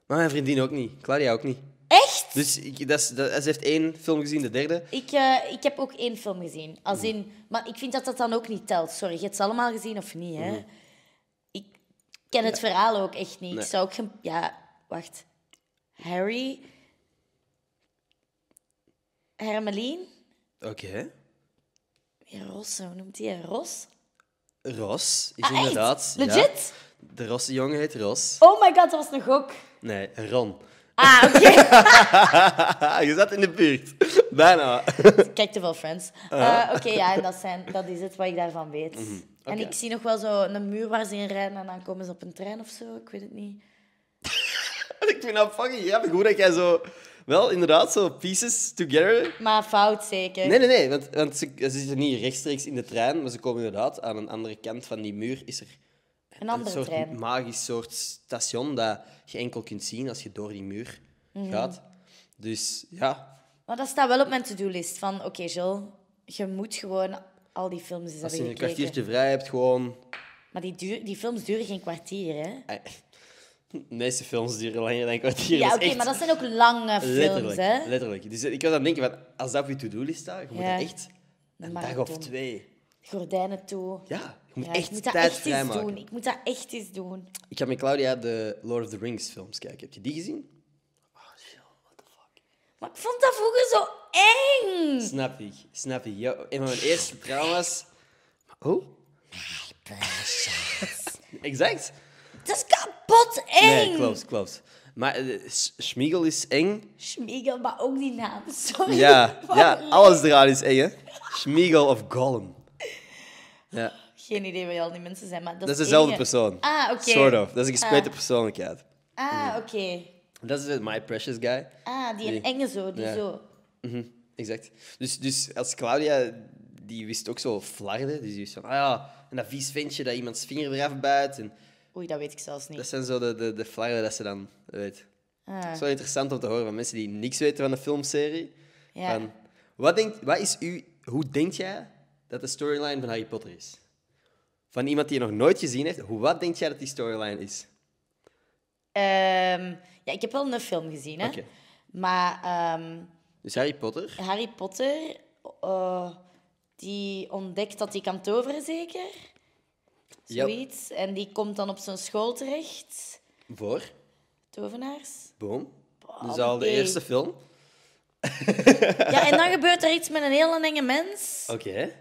Maar mijn vriendin ook niet. Claudia ook niet. Echt? Dus ik, dat is, dat, ze heeft één film gezien, de derde. Ik, eh, ik heb ook één film gezien. Als in, maar ik vind dat dat dan ook niet telt. Sorry, je hebt ze allemaal gezien of niet? Hè? Ken het verhaal ook echt niet. Nee. Ik zou ook geen... Ja, wacht. Harry... Hermeline? Oké. Ja, Ros, hoe noemt hij? Ros? Ros is Ah, echt? inderdaad... ja. Legit? De Ros, de jongen heet Ros. Oh my god, dat was een gok. Nee, Ron. Ah, oké. je zat in de buurt. Bijna. Ik Kijk te veel Friends. Eh, Oké, ja, en dat, zijn, dat is het wat ik daarvan weet. En Mhm. Oké. ik zie nog wel zo een muur waar ze in rijden en dan komen ze op een trein of zo. Ik weet het niet. ik vind dat fucking grappig hoe dat jij zo... Wel, inderdaad, zo pieces together. Maar fout zeker. Nee, nee, nee. Want, want ze, ze zitten niet rechtstreeks in de trein, maar ze komen inderdaad aan een andere kant van die muur. Is er Een andere soort trein. magisch soort station dat je enkel kunt zien als je door die muur Mhm. gaat. Dus ja, Maar dat staat wel op mijn to-do-list. Van, oké, Joel, je moet gewoon al die films eens als je een gekeken. kwartiertje vrij hebt, gewoon... Maar die, duur, die films duren geen kwartier, hè? De meeste films duren langer dan een kwartier. Ja, Dat oké, echt maar dat zijn ook lange films, letterlijk, hè? letterlijk. Dus ik was aan het denken, van, als dat op je to-do-list staat, je moet Ja. echt een dag of twee... Gordijnen toe. Ja, je moet Ja, echt ik moet dat tijd echt vrijmaken. doen. Ik moet dat echt eens doen. Ik ga met Claudia de Lord of the Rings films kijken. Heb je die gezien? Oh, chill, what the fuck. Maar ik vond dat vroeger zo eng. Snap ik, snap ik. Ja, een van mijn eerste trauma's... Oh? Exact. Dat is kapot eng. Nee, klopt, klopt. Maar eh, Schmiegel is eng. Schmiegel, maar ook die naam. Sorry. Ja, ja leuk. alles eraan is eng, hè. Schmiegel of Gollum. Ja, Geen idee wie al die mensen zijn, maar dat, dat is dezelfde persoon. Ah, oké. Sort of. Dat is een gespleten Ah. persoonlijkheid. Ah, oké. Dat is het My Precious Guy. Ah, die Die- een enge zo, die Ja. zo. Mhm, exact. Dus, dus als Claudia, die wist ook zo flarden. Dus die wist van, ah ja, en dat vies ventje dat iemands vinger eraf bijt. En Oei, dat weet ik zelfs dat niet. zijn zo de, de, de flarden dat ze dan weet. Ah, Het is wel interessant om te horen van mensen die niks weten van de filmserie. ja. Van, wat, denkt, wat is u, hoe denk jij dat de storyline van Harry Potter is? Van iemand die je nog nooit gezien heeft, hoe, wat denk jij dat die storyline is? Ehm, ja, ik heb wel een film gezien, hè. Maar ehm, Dus Harry Potter. Harry Potter, eh, die ontdekt dat hij kan toveren, zeker? Zoiets. En die komt dan op zijn school terecht. Voor. Tovenaars. Boom. Boah, Dus al de eerste film. Ja, en dan gebeurt er iets met een heel enge mens. Oké.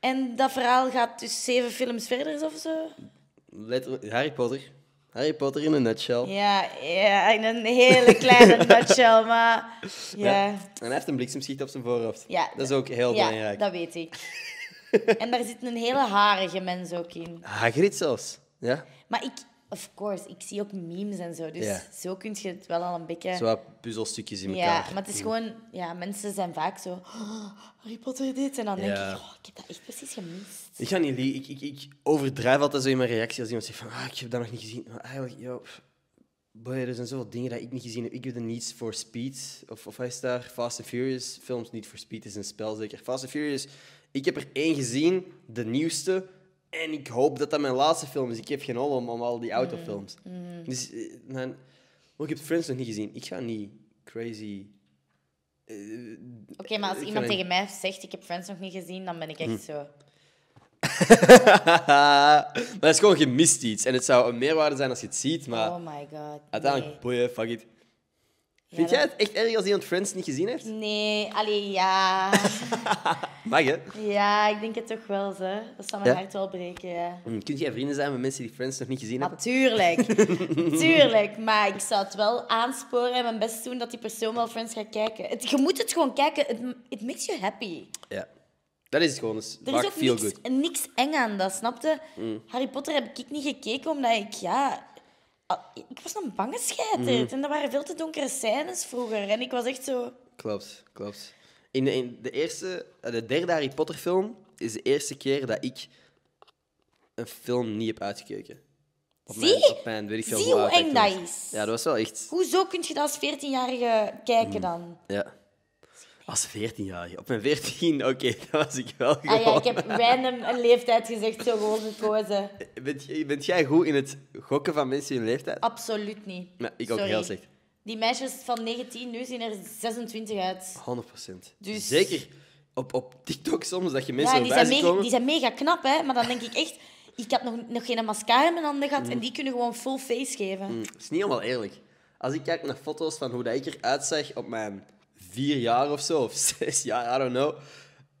En dat verhaal gaat dus zeven films verder of zo. Harry Potter. Harry Potter in een nutshell. Ja, ja in een hele kleine nutshell, maar... Ja, En hij heeft een bliksemschicht op zijn voorhoofd. Ja, dat is ook heel ja belangrijk. dat weet ik. en daar zit een hele harige mens ook in. Hagrid zelfs. Ja. Maar ik, of course, ik zie ook memes en zo. Dus Ja. zo kun je het wel al een beetje... Zo wat puzzelstukjes in elkaar. Ja, maar het is gewoon... Ja, mensen zijn vaak zo... "Oh, Harry Potter dit. En dan denk Ja. ik, oh, ik heb dat echt precies gemist. Ik ga niet liegen. Ik, ik, ik overdrijf altijd zo in mijn reactie als iemand zegt van ah, ik heb dat nog niet gezien. Maar eigenlijk, boy, er zijn zoveel dingen dat ik niet gezien heb. Ik heb de Needs for Speed, of, of hij is daar, Fast and Furious films. Need for Speed is een spel zeker. Fast and Furious, ik heb er één gezien, de nieuwste. En ik hoop dat dat mijn laatste film is. Ik heb geen hol om, om al die autofilms. Dus, eh, man, oh, ik heb Friends nog niet gezien. Ik ga niet crazy... eh, Oké, maar als ik iemand tegen mij zegt, ik heb Friends nog niet gezien, dan ben ik echt Hm. zo... maar het is gewoon gemist iets. En het zou een meerwaarde zijn als je het ziet, maar Oh my god. uiteindelijk, nee. boeien, fuck it. Vind jij het echt erg als iemand Friends niet gezien heeft? Nee, allee, ja. Mag, hè? ja, ik denk het toch wel, zo. Dat zou mijn Ja? hart wel breken, ja. Hm, Kunt jij vrienden zijn met mensen die Friends nog niet gezien hebben? Natuurlijk. Tuurlijk. Maar ik zou het wel aansporen en mijn best doen dat die persoon wel Friends gaat kijken. Het, je moet het gewoon kijken. Het it makes you happy. Ja. Dat is het gewoon. Dat is Er vaak is ook feel niks, good. niks eng aan dat, snapte? Mm. Harry Potter heb ik niet gekeken omdat ik, ja... ah, Ik was een bange scheiter. En er waren veel te donkere scènes vroeger. En ik was echt zo... Klopt, klopt. In, in de, eerste, eh, de derde Harry Potter film is de eerste keer dat ik een film niet heb uitgekeken. Op Zie? Mijn, op mijn, weet ik veel Zie hoe eng dat is? Ja, dat was wel echt... Hoezo kun je dat als 14-jarige Mm. kijken dan? Ja. Als 14-jarige. Op mijn 14, oké, dat was ik wel gewoon. Ah ja, ik heb random een leeftijd gezegd, zo gewoon gekozen. bent, jij- bent jij goed in het gokken van mensen in hun leeftijd? Absoluut niet. Nee, ik ook Sorry. heel slecht. Die meisjes van 19 nu zien er 26 uit. 100%. Dus- Zeker op, op TikTok soms, dat je mensen Ja, die zijn, mega, die zijn mega knap, hè. Maar dan denk ik echt... Ik had nog, nog geen mascara in mijn handen Mm. gehad en die kunnen gewoon full face geven. Het is niet helemaal eerlijk. Als ik kijk naar foto's van hoe dat ik eruit zag op mijn vier jaar of zo, of zes jaar, I don't know.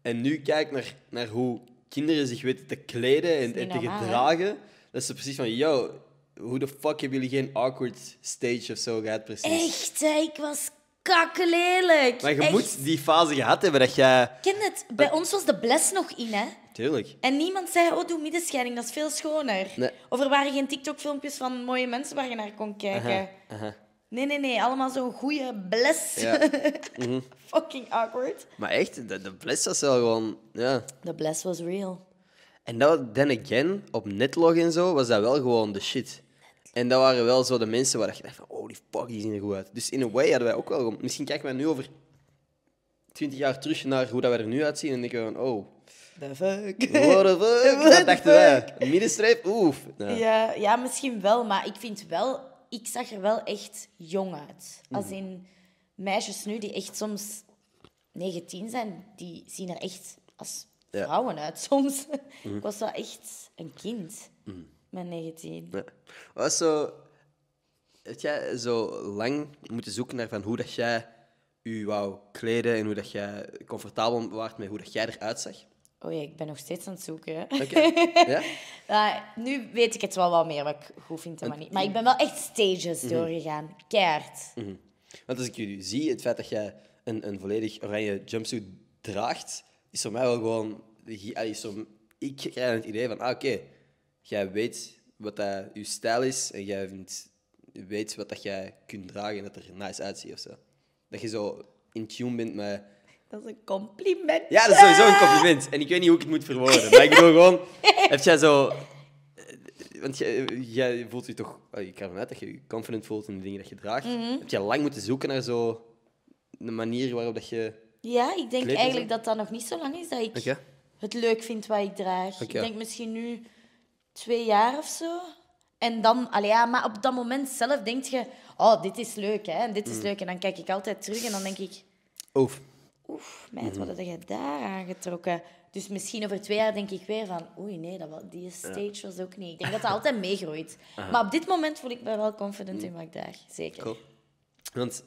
En nu kijk naar, naar hoe kinderen zich weten te kleden en, te normaal, hè? gedragen. Dat is precies van, yo, hoe de fuck hebben jullie geen awkward stage of zo gehad, precies? Echt, hè. Ik was kakkelelijk. Maar je Echt. moet die fase gehad hebben dat jij... Ken het? Bij ons was de bles nog in, hè. Tuurlijk. En niemand zei, oh, doe middenscheiding, dat is veel schoner. Nee. Of er waren geen TikTok-filmpjes van mooie mensen waar je naar kon kijken. aha. Nee, nee, nee. Allemaal zo'n goede bles. Ja. Mhm. Fucking awkward. Maar echt, de, de bles was wel gewoon... Ja. De bles was real. En dat, then again, op Netlog en zo, was dat wel gewoon de shit. En dat waren wel zo de mensen waar je dacht van, oh, die fuck, die zien er goed uit. Dus in a way hadden wij ook wel... Misschien kijken wij nu over 20 jaar terug naar hoe dat wij er nu uitzien en denken we van, oh, The fuck? what the fuck? What Dat dachten wij. Middenstreep, oef. Ja. Ja, ja, misschien wel. Maar ik vind wel... Ik zag er wel echt jong uit. Als Mhm. in meisjes nu die echt soms 19 zijn, die zien er echt als Ja. Mhm. vrouwen uit soms. Ik was wel echt een kind met 19. Ja. Was zo... Heb jij zo lang moeten zoeken naar van hoe dat jij je wou kleden en hoe dat jij comfortabel waart met hoe dat jij eruit zag? Oh ja, ik ben nog steeds aan het zoeken. Oké. Ja? Nu weet ik het wel wat meer wat ik goed vind en wat niet. Maar ik ben wel echt stages Mhm. doorgegaan. Keihard. Want als ik jullie zie, het feit dat jij een, een volledig oranje jumpsuit draagt, is voor mij wel gewoon... allee, zo, ik krijg het idee van, ah, oké, jij weet wat dat je stijl is en jij vindt, weet wat dat jij kunt dragen en dat er nice uitziet of zo. Dat je zo in tune bent met... Dat is een compliment. Ja, dat is sowieso een compliment. En ik weet niet hoe ik het moet verwoorden. Maar ik bedoel gewoon... Heb jij zo... Want jij, jij voelt je toch... oh, Ik ga ervan uit dat je je confident voelt in de dingen dat je draagt. Heb jij lang moeten zoeken naar zo... Een manier waarop dat je... Ja, ik denk eigenlijk dat dat nog niet zo lang is dat ik het leuk vind wat ik draag. Ik denk misschien nu twee jaar of zo. En dan, allee, ja, maar op dat moment zelf denk je, oh, dit is leuk, hè, en dit Mm. is leuk. En dan kijk ik altijd terug en dan denk ik, Oef. Oef, meid, Mhm. wat heb je daar aangetrokken? Dus misschien over twee jaar denk ik weer van, oei, nee, dat, die stage was ook niet. Ik denk dat dat altijd meegroeit. Maar op dit moment voel ik me wel confident in wat ik zeker. Cool. Want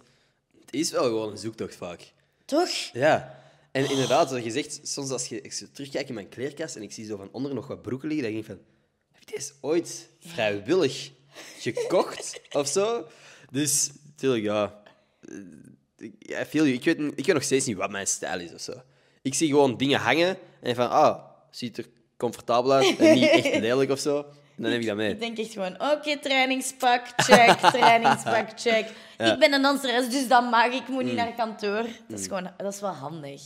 het is wel gewoon een zoektocht vaak. Toch? Ja. En inderdaad, zoals je zegt, soms als je, ik terugkijk in mijn kleerkast en ik zie zo van onder nog wat broeken liggen, dan denk ik van, heb je deze ooit vrijwillig gekocht of zo? Dus, natuurlijk, ja. Ik- I feel you. Ik weet, ik weet nog steeds niet wat mijn stijl is of zo. Ik zie gewoon dingen hangen en van, ah, ziet er comfortabel uit en niet echt lelijk of zo. En dan heb ik dat mee. Ik denk echt gewoon, oké, trainingspak, check, trainingspak, check. Ik ben een danseres, dus dat mag. Ik moet niet naar kantoor. Dat is gewoon, dat is wel handig.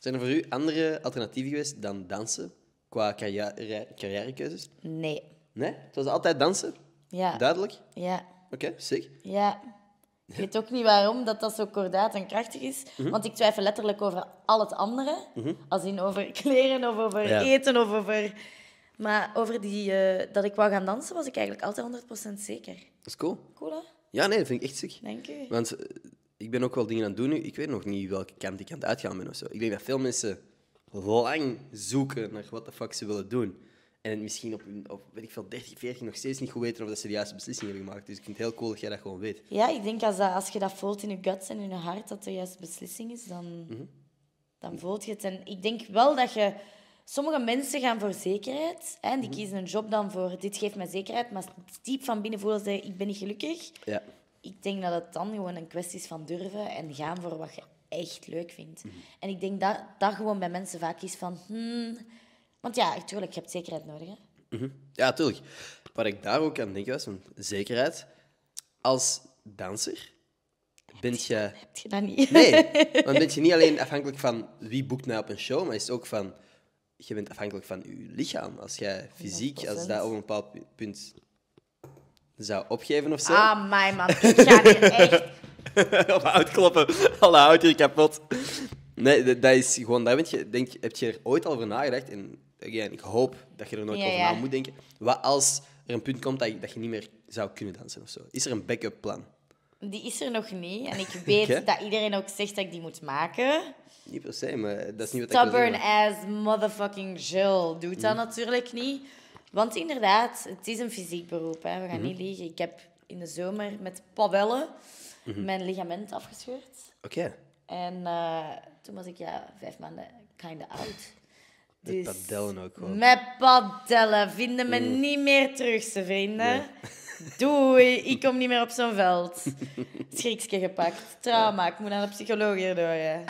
Zijn er voor u andere alternatieven geweest dan dansen qua carrière, carrièrekeuzes? Nee. Nee? Het was altijd dansen? Ja. Duidelijk? Ja. Oké, sick. Ja. Ik weet ook niet waarom dat, dat zo kordaat en krachtig is. Mhm. Want ik twijfel letterlijk over al het andere. Als in over kleren of over Ja. eten of over... Maar over die, eh, dat ik wou gaan dansen, was ik eigenlijk altijd 100% zeker. Dat is cool. Cool, hè? Ja, nee, dat vind ik echt sick. Dank u. Want eh, ik ben ook wel dingen aan het doen nu. Ik weet nog niet welke kant ik aan het uitgaan ben of zo. Ik denk dat veel mensen lang zoeken naar wat de fuck ze willen doen. En het misschien op, hun- op weet ik veel, 30, 40 nog steeds niet goed weten of dat ze de juiste beslissing hebben gemaakt. Dus ik vind het heel cool dat jij dat gewoon weet. Ja, ik denk als, dat, als je dat voelt in je guts en in je hart, dat de juiste beslissing is, dan, Mhm. dan voelt je het. En ik denk wel dat je... Sommige mensen gaan voor zekerheid. Hè, en Mhm. die kiezen een job dan voor dit geeft mij zekerheid. Maar diep van binnen voelen ze, ik ben niet gelukkig. Ja. Ik denk dat het dan gewoon een kwestie is van durven en gaan voor wat je echt leuk vindt. Mhm. En ik denk dat dat gewoon bij mensen vaak is van... Hmm, want ja, natuurlijk, je hebt zekerheid nodig. Hè? Mhm. Ja, tuurlijk. Wat ik daar ook aan denk was, van zekerheid. Als danser bent je... Heb je dat niet? Nee, want ben je niet alleen afhankelijk van wie boekt mij op een show, maar is het ook van je bent afhankelijk van je lichaam. Als jij fysiek, als 100%. dat op een bepaald pu- punt zou opgeven of zo. Ah, mijn man. Ik ga hier echt... op hout kloppen. Alle hout hier kapot. Nee, dat, dat is gewoon... Daar bent je, denk, heb je er ooit al over nagedacht? En again, ik hoop dat je er nooit Ja, over na moet denken. Wat als er een punt komt dat je, dat je niet meer zou kunnen dansen of zo? Is er een backup plan? Die is er nog niet. En ik weet dat iedereen ook zegt dat ik die moet maken. Niet per se, maar dat is niet wat ik wil Stubborn as motherfucking Jill doet dat natuurlijk niet. Want inderdaad, het is een fysiek beroep. Hè. We gaan niet liegen. Ik heb in de zomer met padellen mijn ligament afgescheurd. Oké. En eh, toen was ik ja, vijf maanden kinda oud. Met padellen ook gewoon. Met padellen. Vinden me niet meer terug, ze vrienden. Doei, ik kom niet meer op zo'n veld. Schrikske gepakt. Trauma, ik moet naar de psycholoog hierdoor. Ja.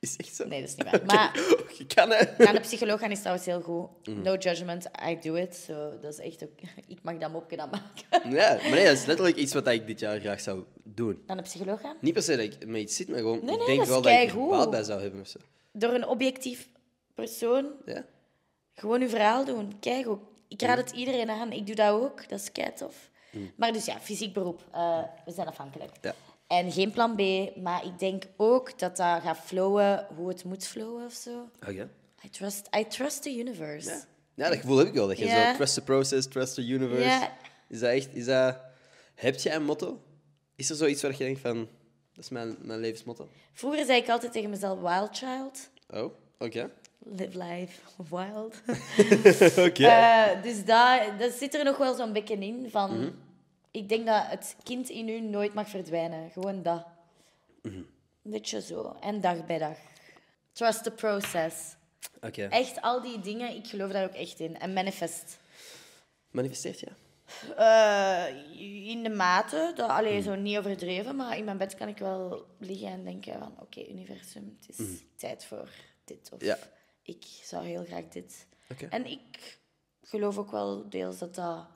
Is echt zo? Nee, dat is niet waar. Maar Je kan, hè? naar de psycholoog gaan is trouwens heel goed. No judgment, I do it. So, dat is echt ook... Ik mag dat mopje dan maken. Ja, maar nee, dat is letterlijk iets wat ik dit jaar graag zou doen. Naar de psycholoog gaan? Niet per se dat ik met iets zit, maar gewoon... Nee, ik denk wel dat ik er baat bij zou hebben of zo. Door een objectief persoon Ja? Gewoon uw verhaal doen. Kijk ook. Ik raad het iedereen aan. Ik doe dat ook. Dat is kei tof. Maar dus ja, fysiek beroep. Eh, we zijn afhankelijk. Ja. En geen plan B. Maar ik denk ook dat dat gaat flowen hoe het moet flowen of zo. Oké. I trust, I trust the universe. Ja. ja, dat gevoel heb ik wel. Dat je Ja. zo trust the process, trust the universe. Ja. Is dat echt... Is dat... Heb jij een motto? Is er zoiets waar je denkt van... Dat is mijn, mijn levensmotto? Vroeger zei ik altijd tegen mezelf wild child. Oh, oké. Live life wild. Oké. Eh, dus dat zit er nog wel zo'n beetje in. Van, Mhm. Ik denk dat het kind in u nooit mag verdwijnen. Gewoon dat. Mhm. Een beetje zo. En dag bij dag. Trust the process. Oké. Echt al die dingen, ik geloof daar ook echt in. En manifest. Manifesteert je? Eh, in de mate, dat, Mhm. allee, zo niet overdreven, maar in mijn bed kan ik wel liggen en denken van oké, universum, het is tijd voor dit. Of Mhm. Ja. Ik zou heel graag dit. En ik geloof ook wel deels dat dat...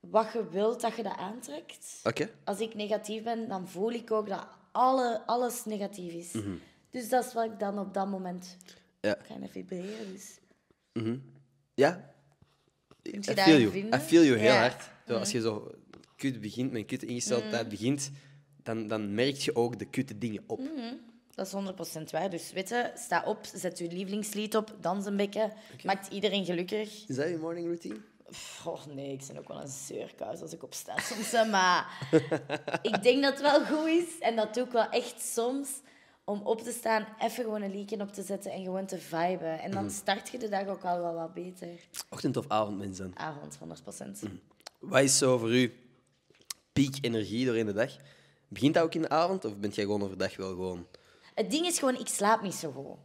Wat je wilt, dat je dat aantrekt. Als ik negatief ben, dan voel ik ook dat alle, alles negatief is. Dus dat is wat ik dan op dat moment Mhm. Ja. ga vibreren. Dus. Ja. Kunt I je feel you. vinden? I feel you heel Ja. hard. Zo, als je zo kut begint, met een kutte ingesteldheid begint, dan, dan merk je ook de kutte dingen op. Dat is 100% waar. Dus weet je, sta op, zet je lievelingslied op, dans een beetje. Maakt iedereen gelukkig. Is dat je morning routine? Oh nee, ik ben ook wel een zeurkuis als ik opsta soms. Maar ik denk dat het wel goed is. En dat doe ik wel echt soms. Om op te staan, even gewoon een liedje op te zetten en gewoon te viben. En dan start je de dag ook al wel wat beter. Ochtend of avond, mensen. Avond, 100%. Wat is zo voor u piek energie door in de dag? Begint dat ook in de avond of bent jij gewoon overdag wel gewoon... Het ding is gewoon, ik slaap niet zo goed.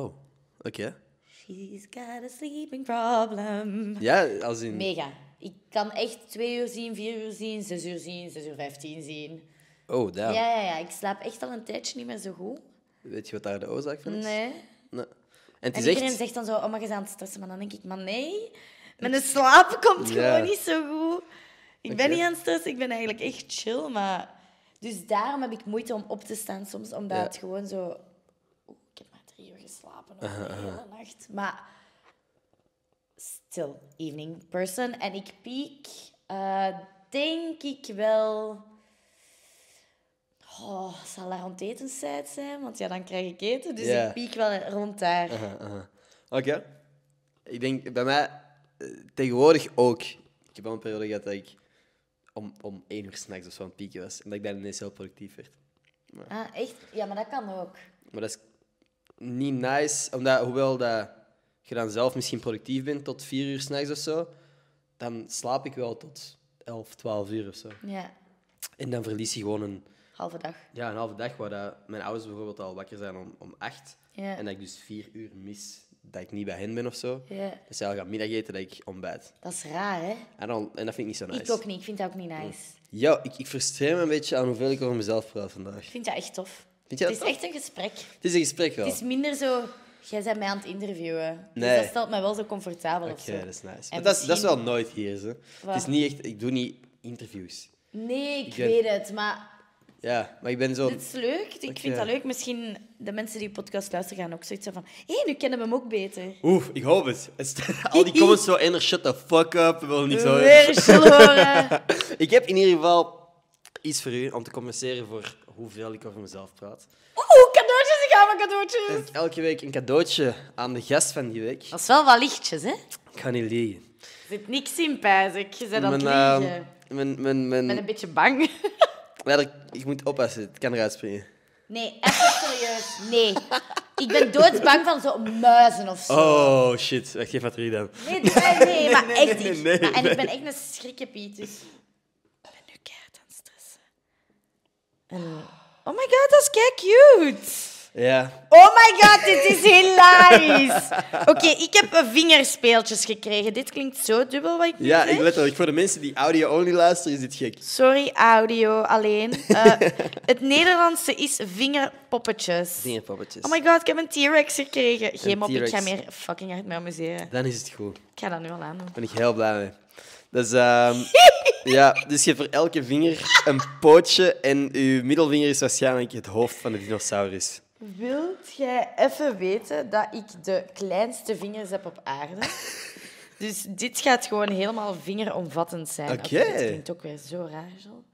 Oh, oké. She's got a sleeping problem. Ja, als in... Mega. Ik kan echt twee uur zien, vier uur zien, zes uur zien, zes uur vijftien zien. Oh, daar. Ja, ja, ja. Ik slaap echt al een tijdje niet meer zo goed. Weet je wat daar de oorzaak van is? Nee. Nee. En En iedereen echt... zegt dan zo, oh, maar je aan het stressen. Maar dan denk ik, maar nee. Mijn slaap komt Ja. gewoon niet zo goed. Ik ben niet aan het stressen, ik ben eigenlijk echt chill. Maar... Dus daarom heb ik moeite om op te staan soms, omdat Ja. het gewoon zo... Oeh, ik heb maar drie uur geslapen over de hele nacht. Maar still evening person. En ik piek, eh, denk ik wel... Oh, zal dat rond etenstijd zijn? Want ja, dan krijg ik eten. Dus ik piek wel rond daar. Oké. Ik denk bij mij eh, tegenwoordig ook. Ik heb al een periode gehad dat ik om, om één uur s'nachts of zo aan het pieken was. En dat ik dan ineens heel productief werd. Ah, echt? Ja, maar dat kan ook. Maar dat is niet nice, omdat hoewel dat je dan zelf misschien productief bent tot vier uur s'nachts of zo, dan slaap ik wel tot 11, 12 uur of zo. Ja, En dan verlies je gewoon een, halve dag. ja, een halve dag waar dat mijn ouders bijvoorbeeld al wakker zijn om, om acht. Ja. En dat ik dus vier uur mis dat ik niet bij hen ben of zo. Ja. Dus zij gaan middageten dat ik ontbijt. Dat is raar, hè? En, dan, en dat vind ik niet zo nice. Ik ook niet. Ik vind dat ook niet nice. Ja, ik, ik frustreer me een beetje aan hoeveel ik over mezelf praat vandaag. Ik vind dat echt tof. Vind je dat het is tof? echt een gesprek. Het is een gesprek wel. Het is minder zo... Jij bent mij aan het interviewen. Nee. Dus dat stelt mij wel zo comfortabel of zo. dat is nice. En Maar dat is, dat is wel nooit hier. Zo. Het is niet echt... Ik doe niet interviews. Nee, ik ben- weet het. Maar Ja, maar ik ben zo... Dit is leuk. Ik vind dat leuk. Misschien de mensen die podcast luisteren gaan ook zoiets van... Hé, nu kennen we hem ook beter. Oeh, ik hoop het. Het Al die comments zo in, shut the fuck up, we willen niks horen. Weer horen. Ik heb in ieder geval iets voor u om te compenseren voor hoeveel ik over mezelf praat. Oeh, cadeautjes. Ik ga mijn cadeautjes. Elke week een cadeautje aan de gast van die week. Dat is wel wat lichtjes, hè? Ik ga niet liegen. Er zit niks in, pijs ik. Je bent aan het Mijn, liegen. ehm, mijn, mijn, mijn... Ik ben een beetje bang. Ja, ik moet oppassen, het kan eruit springen. Nee, even serieus. Nee. Ik ben doodsbang van zo'n muizen of zo. Oh, shit. Wacht, geef maar terug dan. Nee, nee, nee, maar nee, echt. nee, ik- nee, en ik ben echt een schrikkepiet, dus... Ik ben nu keihard aan het stressen. En... Oh my god, dat is kei cute. Ja. Oh my god, dit is hilarisch. Oké, ik heb eh, vingerspeeltjes gekregen. Dit klinkt zo dubbel wat ik Ja, ik letterlijk. Voor de mensen die audio-only luisteren, is dit gek. Sorry, audio alleen. Eh, het Nederlandse is vingerpoppetjes. Vingerpoppetjes. Oh my god, ik heb een T-Rex gekregen. Geen mop, ik ga meer fucking hard me amuseren. Dan is het goed. Ik ga dat nu al aan doen. Daar ben ik heel blij mee. Dus, ehm, ja, dus je hebt voor elke vinger een pootje en uw middelvinger is waarschijnlijk het hoofd van de dinosaurus. Wilt jij even weten dat ik de kleinste vingers heb op aarde? Dus dit gaat gewoon helemaal vingeromvattend zijn. Oké. dit klinkt ook weer zo raar, zo.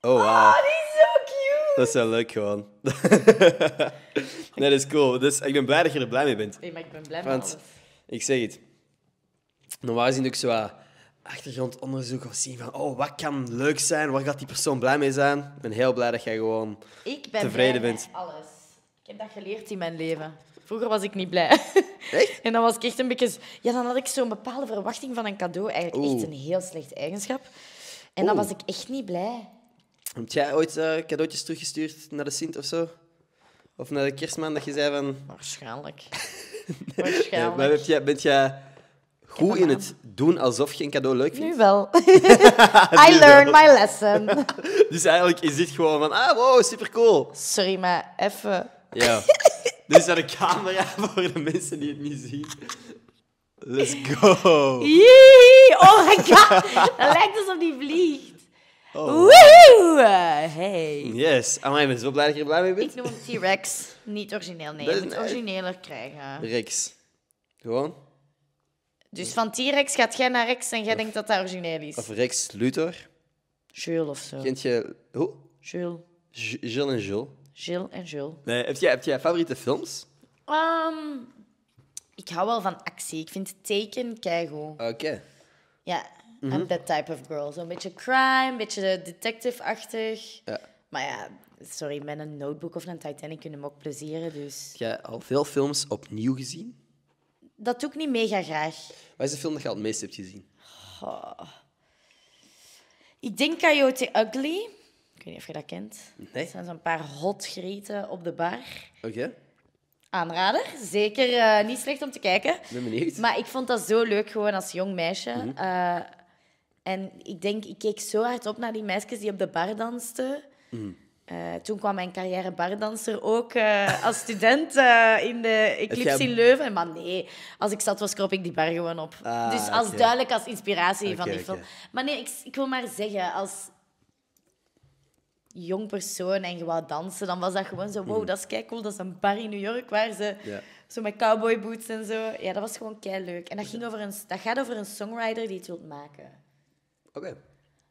Oh, wauw. Oh, die is zo cute! Dat is wel leuk gewoon. nee, dat is cool. Dus ik ben blij dat je er blij mee bent. Nee, maar ik ben blij met Want alles. ik zeg het. Normaal gezien doe ik zo wat achtergrondonderzoek of zien van oh, wat kan leuk zijn? Waar gaat die persoon blij mee zijn? Ik ben heel blij dat jij gewoon... Ik ben tevreden blij bent. met alles. Ik heb dat geleerd in mijn leven. Vroeger was ik niet blij. Echt? En dan was ik echt een beetje... Ja, dan had ik zo'n bepaalde verwachting van een cadeau. Eigenlijk echt een heel slecht eigenschap. En dan Oeh. was ik echt niet blij. Heb jij ooit eh, cadeautjes teruggestuurd naar de Sint of zo? Of naar de kerstman dat je zei van... Waarschijnlijk. Ja, Waarschijnlijk. maar heb jij, bent jij goed in het doen alsof je een cadeau leuk vindt? Nu wel. I learned my lesson. Dus eigenlijk is dit gewoon van, ah, wow, supercool. Sorry, maar even... Ja. Dus naar de camera voor de mensen die het niet zien. Let's go. Yee! Oh my god! Dat lijkt alsof die vliegt. Oh. Woehoe! Hey. Yes. Amai, ik ben zo blij dat je er blij mee Ik bent. noem hem T-Rex. Niet origineel, nee. Dat Je moet een- origineler krijgen. Rex. Gewoon. Dus van T-Rex gaat jij naar Rex en jij denkt dat dat origineel is. Of Rex Luthor. Jules of zo. Kent je... Hoe? Jules. J- Gilles en Jules. Gilles en Jules. Nee, heb jij, heb jij favoriete films? Ehm, ik hou wel van actie. Ik vind Taken keigoed. Oké. Ja, Mhm. I'm that type of girl. Zo'n beetje crime, een beetje detective-achtig. Ja. Maar ja, sorry, met een notebook of een Titanic kunnen we ook plezieren. Dus Heb jij al veel films opnieuw gezien? dat doe ik niet mega graag. Wat is de film dat je al het meest hebt gezien? Ik denk Coyote Ugly. Ik weet niet of je dat kent. Nee. Dat zijn zo'n paar hot grieten op de bar. Oké. Aanrader. Zeker eh, niet slecht om te kijken. Ik ben benieuwd. Maar ik vond dat zo leuk gewoon als jong meisje. Mhm. Eh, en ik denk, ik keek zo hard op naar die meisjes die op de bar dansten. Mhm. Eh, toen kwam mijn carrière bardanser ook als student in de Eclipse in Leuven. Maar nee, als ik zat was, krop ik die bar gewoon op. Ah, dus als duidelijk als inspiratie van die film. Maar nee, ik, ik wil maar zeggen, als jong persoon en je wou dansen, dan was dat gewoon zo, wow, dat is kei cool. Dat is een bar in New York waar ze. Ja. zo met cowboy boots en zo. Ja, dat was gewoon kei leuk. En dat, ging over een, dat gaat over een songwriter die het wil maken. Oké.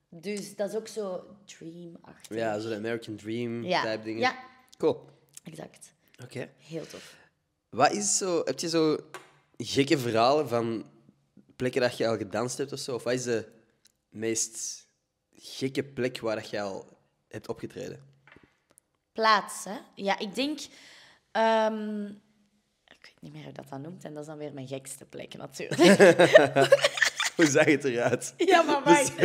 Dus dat is ook zo dream-achtig. Ja, zo de American Dream Ja. type dingen. Ja, Cool. exact. Oké. Heel tof. Wat is zo... Heb je zo gekke verhalen van plekken dat je al gedanst hebt of zo? Of wat is de meest gekke plek waar dat je al hebt opgetreden? Plaats, hè? Ja, ik denk... ehm, ik weet niet meer hoe dat dan noemt. En dat is dan weer mijn gekste plek, natuurlijk. Hoe zag het eruit? ja, maar wacht.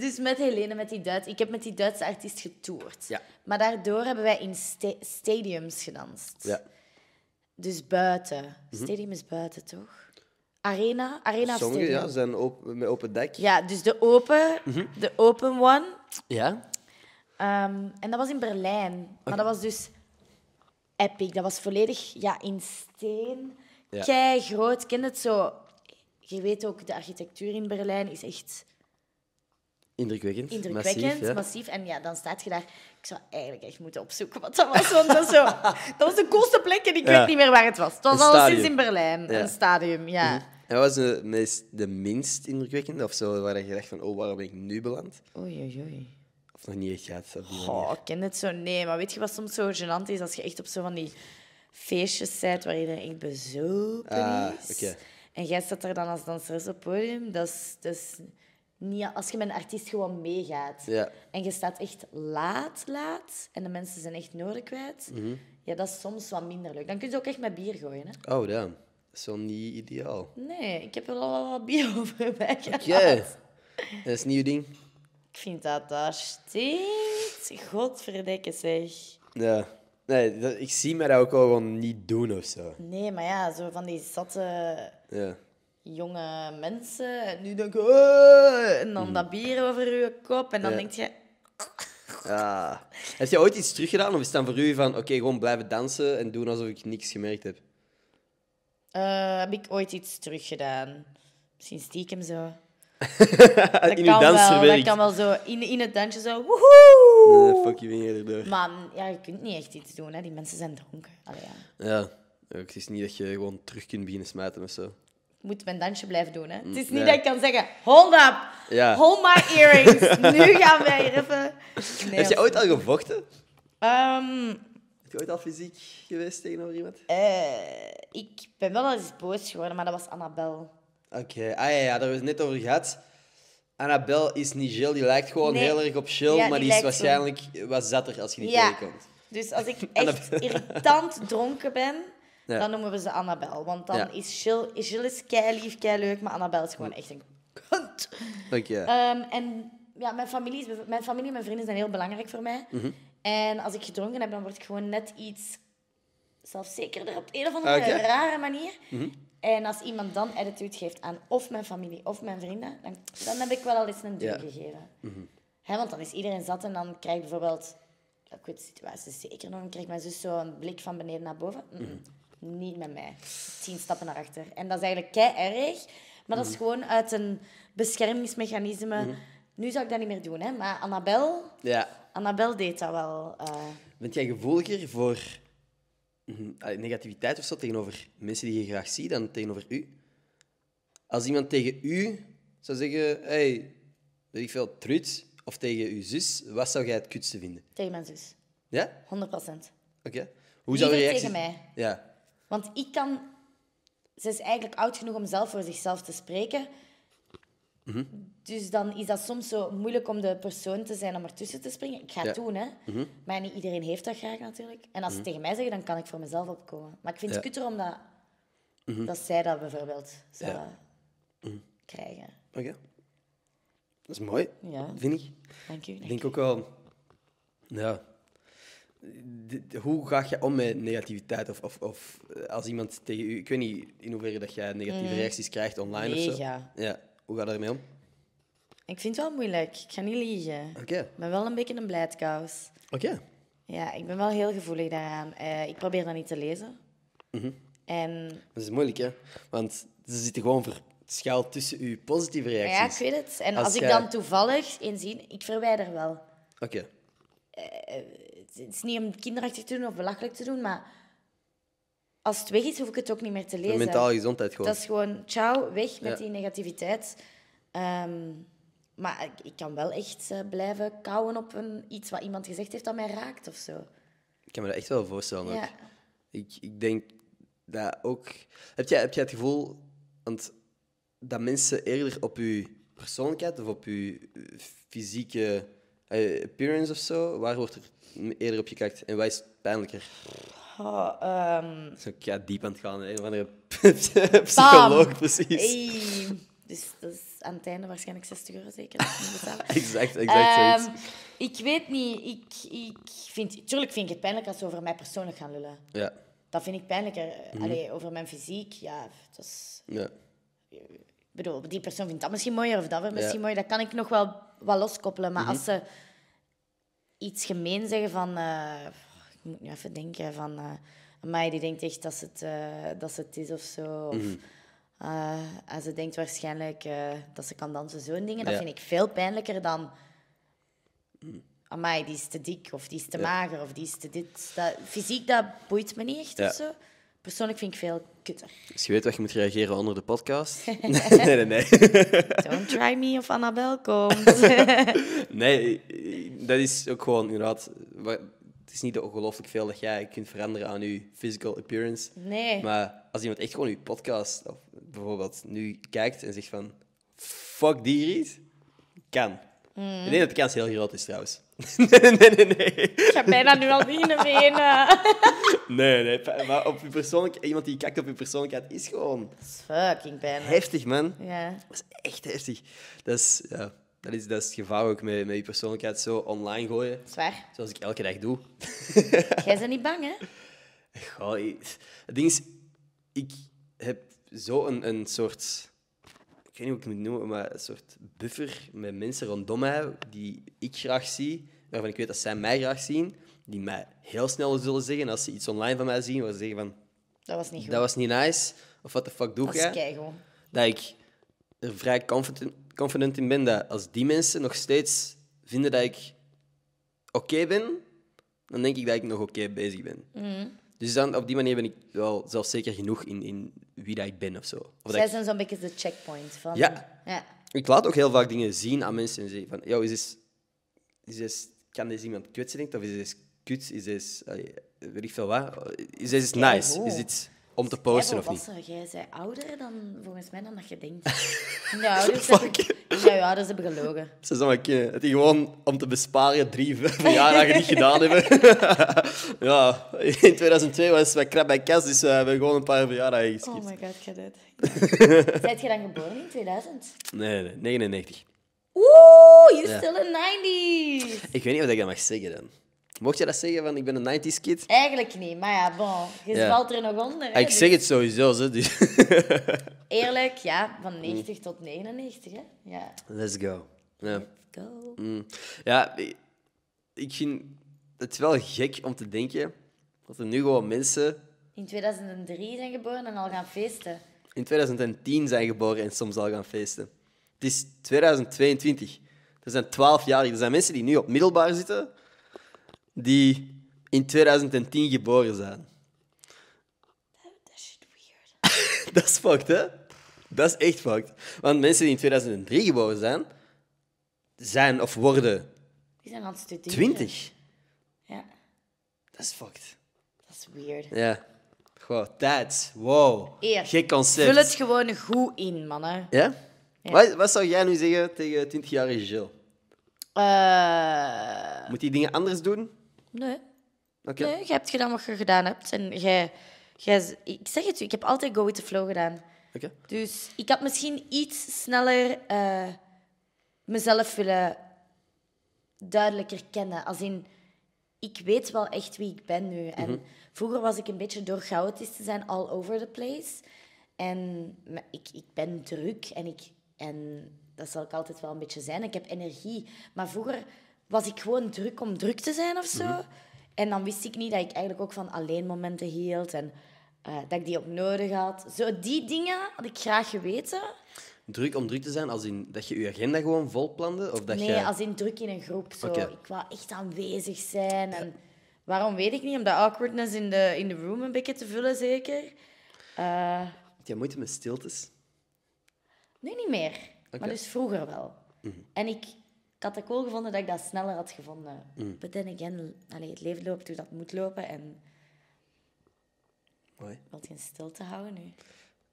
Dus met Helene, met die Duits... Ik heb met die Duitse artiest getoerd. Ja. Maar daardoor hebben wij in sta- stadiums gedanst. Ja. Dus buiten. Stadium is buiten, toch? Arena? Arena Sommige stadium? ja, zijn open, met open dak. Ja, dus de open, de open one. Ja? Ehm, en dat was in Berlijn. Maar dat was dus epic. Dat was volledig ja, in steen. Ja. Kei groot. Ken het zo? Je weet ook, de architectuur in Berlijn is echt Indrukwekkend. indrukwekkend, Massief, massief, ja. En ja, dan staat je daar. Ik zou eigenlijk echt moeten opzoeken wat dat was. Want dat, zo, dat was de coolste plek en ik Ja. weet niet meer waar het was. Het was alleszins in Berlijn. Een stadium, ja. En wat was de, meest, de minst indrukwekkende? Of zo, waar je dacht van, oh, waar ben ik nu beland? Oei, oei, oei. Of nog niet echt Oh, ik ken het zo. Nee, maar weet je wat soms zo gênant is? Als je echt op zo van die feestjes bent waar iedereen echt bezopen Ah, is. oké. En jij staat er dan als danseres op het podium. Dat is, dat is niet... Als je met een artiest gewoon meegaat. Ja. En je staat echt laat, laat. En de mensen zijn echt nodig kwijt. Mhm. Ja, dat is soms wat minder leuk. Dan kun je ook echt met bier gooien, hè. Oh, damn. Dat is wel niet ideaal. Nee, ik heb er al wel wat bier over bij gehad. Oké. Dat is een nieuw ding. Ik vind dat dat steeds... Godverdikke zeg. Ja. Nee, dat- ik zie mij dat ook al gewoon niet doen of zo. Nee, maar ja, zo van die zatte Ja. jonge mensen. En nu denk ik... "Oh," en dan dat bier over je kop. En dan Mhm. Ja. denk je... ja. Heb je ooit iets teruggedaan? Of is het dan voor u van, oké, gewoon blijven dansen en doen alsof ik niks gemerkt heb? eh, heb ik ooit iets teruggedaan? Misschien stiekem zo. In uw wel, dat kan wel zo in, in het dansje zo... Woehoe! Nee, fuck je vinger erdoor. Maar ja, je kunt niet echt iets doen, hè. Die mensen zijn dronken. Allee, ja. Ja. Het is niet dat je gewoon terug kunt beginnen smijten of zo. Ik moet mijn dansje blijven doen, hè. Het is niet Mm, ja. dat ik kan zeggen... Hold up! Ja. Hold my earrings! nu gaan wij even... Nee, Heb je ooit al gevochten? Ehm, Heb je ooit al fysiek geweest tegenover iemand? eh, ik ben wel eens boos geworden, maar dat was Annabel. Oké, ah ja, ja, daar hebben we het net over gehad. Annabel is niet Jill, die lijkt gewoon Nee. heel erg op Jill, Ja, maar die die is waarschijnlijk wat zatter als je die Ja. tegenkomt. Dus als ik echt irritant dronken ben, Ja. dan noemen we ze Annabel. Want dan is Jill, is Jill is kei lief, kei leuk, maar Annabel is gewoon echt een kunt. Oké. Ehm, en ja, mijn familie, is, mijn familie en mijn vrienden zijn heel belangrijk voor mij. Mhm. En als ik gedronken heb, dan word ik gewoon net iets zelfzekerder op een of andere Oké. rare manier. Mhm. En als iemand dan attitude geeft aan of mijn familie of mijn vrienden, dan, dan heb ik wel al eens een duw Ja. Mhm. gegeven. Hè, want dan is iedereen zat en dan krijg bijvoorbeeld... Ik weet de situatie zeker nog. Dan krijgt mijn zus zo een blik van beneden naar boven. Mm, Mhm. Niet met mij. Tien stappen naar achter. En dat is eigenlijk kei erg. Maar dat is Mhm. gewoon uit een beschermingsmechanisme. Nu zou ik dat niet meer doen, hè. Maar Annabel, Ja. Annabel deed dat wel. eh. Bent jij gevoeliger voor mhm, negativiteit of zo tegenover mensen die je graag ziet dan tegenover u? Als iemand tegen u zou zeggen, hey, weet ik veel, trut, of tegen uw zus, wat zou jij het kutste vinden? tegen mijn zus. Ja? 100 procent. Oké. Hoe zou je reactie... tegen mij. Ja. Want ik kan... Ze is eigenlijk oud genoeg om zelf voor zichzelf te spreken. Mhm. Dus dan is dat soms zo moeilijk om de persoon te zijn om ertussen te springen. Ik ga het Ja. Mhm. doen, hè. Maar niet iedereen heeft dat graag, natuurlijk. En als ze tegen mij zeggen, dan kan ik voor mezelf opkomen. Maar ik vind het kutter omdat dat zij dat bijvoorbeeld zou Ja. krijgen. Oké. Dat is mooi, Ja, vind ik. dank u. Ik denk ook wel... Ja... Hoe ga je om met negativiteit? Of, of, of eh, als iemand tegen u... Ik weet niet in hoeverre dat jij negatieve reacties krijgt online of zo. Mega. Ja. Hoe ga je daarmee om? Ik vind het wel moeilijk. Ik ga niet liegen. Oké. Ik ben wel een beetje een blijdkous. Oké. Ja, ik ben wel heel gevoelig daaraan. Eh, ik probeer dat niet te lezen. Mhm. En Dat is moeilijk, hè? Want ze zitten gewoon verschuild tussen uw positieve ja, ik reacties. weet het. En Als als, ik dan toevallig één zie, ik verwijder wel. Oké. Het is niet om kinderachtig te doen of belachelijk te doen, maar als het weg is, hoef ik het ook niet meer te lezen. mentale gezondheid gewoon. Dat is gewoon, ciao, weg met Ja. die negativiteit. Ehm, maar ik, ik kan wel echt eh, blijven kauwen op een, iets wat iemand gezegd heeft dat mij raakt of zo. Ik kan me dat echt wel voorstellen. Ja. Ik, ik denk dat ook... Heb jij, heb jij het gevoel want dat mensen eerder op je persoonlijkheid of op je eh, fysieke eh, appearance of zo, waar wordt er eerder op gekijkt en wat is pijnlijker? Oh, ehm, Zo, diep aan het gaan, hè. een andere psycholoog, precies. Hey. Dus dat is aan het einde waarschijnlijk 60 euro zeker. Exact, exact Ehm, ik weet niet. Ik, ik vind, tuurlijk vind ik het pijnlijk als ze over mij persoonlijk gaan lullen. Ja, Dat vind ik pijnlijker. Mhm. Allee, over mijn fysiek, ja, dat is... ja. Ik bedoel, die persoon vindt dat misschien mooier of dat weer misschien Ja. mooier. Dat kan ik nog wel, wel loskoppelen. Mhm. Maar als ze iets gemeen zeggen van... eh, ik moet nu even denken van... eh mij die denkt echt dat ze het, eh, dat ze het is of zo. Of Mhm. Eh, en ze denkt waarschijnlijk dat ze kan dansen, zo'n dingen. Dat Ja. vind ik veel pijnlijker dan... Amai, die is te dik, of die is te mager, of die is te dit. Dat, fysiek, dat boeit me niet echt Ja. of zo. Persoonlijk vind ik veel kutter. Dus je weet wat je moet reageren onder de podcast. nee, nee, nee. Don't try me of Annabel komt. Nee, dat is ook gewoon inderdaad. Het is niet ongelooflijk veel dat jij kunt veranderen aan je physical appearance. Nee. Maar als iemand echt gewoon je podcast of bijvoorbeeld nu kijkt en zegt van fuck die kan. Hmm. Ik denk dat de kans heel groot is trouwens. nee, nee, nee, nee. Ik ga bijna nu al beginnen wenen. Nee, nee. Maar op je persoonlijk, iemand die kijkt op je persoonlijkheid is gewoon Dat is fucking heftig, man. Ja. Dat is echt heftig. Dat is, ja, dat is, dat is het gevaar ook met, met je persoonlijkheid zo online gooien. Zwaar. Zoals ik elke dag doe. Jij bent niet bang, hè? Goh, ik- het ding is, ik heb zo een, een soort, ik weet niet hoe ik het moet noemen, maar een soort buffer met mensen rondom mij die ik graag zie, waarvan ik weet dat zij mij graag zien, die mij heel snel zullen zeggen als ze iets online van mij zien, waar ze zeggen van, Dat was niet goed. dat was niet nice, of what the fuck doe dat is jij? keigoed. Dat ik er vrij confident, confident in ben dat als die mensen nog steeds vinden dat ik oké ben, dan denk ik dat ik nog oké bezig ben. Dus dan, op die manier ben ik wel zelfzeker genoeg in, in wie dat ik ben of zo. Of Zij ik, zijn zo'n beetje de checkpoint van... Ja. ja. ik laat ook heel vaak dingen zien aan mensen en zeggen van, yo, is dit, is dit, kan deze iemand kwetsen, denkt, of is dit kut, is dit, weet ik veel wat, is dit nice, is dit om te posten of niet? Jij bent ouder dan, volgens mij, dan dat je denkt. De ouders, hebben, ja, je ouders hebben gelogen. Ze zou maar kunnen. Dat die gewoon om te besparen drie verjaardagen niet gedaan hebben. ja, in 2002 was het wat krap bij kas, dus we hebben gewoon een paar verjaardagen geskipt. Oh my god, ik ga dit. Zijt je dan geboren in 2000? Nee, nee, 99. Oeh, you're Ja. still in 90s. Ik weet niet of ik dat mag zeggen dan. Mocht je dat zeggen, van ik ben een 90s kid? Eigenlijk niet, maar ja, bon. Je Ja. valt er nog onder. hè, Ah, ik dus zeg het sowieso, zo, dus... Eerlijk, ja, van 90 tot 99, hè. Ja, Let's go. Ja. go. Mm. Ja, ik- ik vind het wel gek om te denken dat er nu gewoon mensen In 2003 zijn geboren en al gaan feesten. in 2010 zijn geboren en soms al gaan feesten. Het is 2022. Er zijn 12 jaar. Er zijn mensen die nu op middelbaar zitten, die in 2010 geboren zijn. Dat is shit weird. Dat is fucked, hè? Dat is echt fucked. Want mensen die in 2003 geboren zijn, zijn of worden Die zijn aan het studeren. 20. Ja, Dat is fucked. dat is weird. Ja. Gewoon, tijd. Wow. Eer. Gek concept. Vul het gewoon goed in, mannen. Ja? Ja. Wat, wat zou jij nu zeggen tegen 20-jarige Jill? Eh, Moet hij dingen anders doen? Nee. Nee, je hebt gedaan wat je gedaan hebt. En jij, jij, ik zeg het u, ik heb altijd go with the flow gedaan. Oké. Dus ik had misschien iets sneller eh, mezelf willen duidelijker kennen. Als in, ik weet wel echt wie ik ben nu. En vroeger was ik een beetje door chaotisch te zijn all over the place. En ik, ik ben druk en, ik, en dat zal ik altijd wel een beetje zijn. Ik heb energie. Maar vroeger was ik gewoon druk om druk te zijn of zo. En dan wist ik niet dat ik eigenlijk ook van alleen momenten hield. En eh, dat ik die ook nodig had. Zo, die dingen had ik graag geweten. Druk om druk te zijn, als in dat je je agenda gewoon volplande? Of dat nee, je... als in druk in een groep. Zo. Ik wou echt aanwezig zijn. En waarom weet ik niet, om de awkwardness in de, in de room een beetje te vullen, zeker. Eh, Heb jij moeite met stiltes? nee, niet meer. Mhm. Maar dus vroeger wel. En ik, ik had het cool gevonden dat ik dat sneller had gevonden. Mhm. But then again, allee, het leven loopt hoe dat moet lopen. En Mooi. wilt je een stilte houden nu?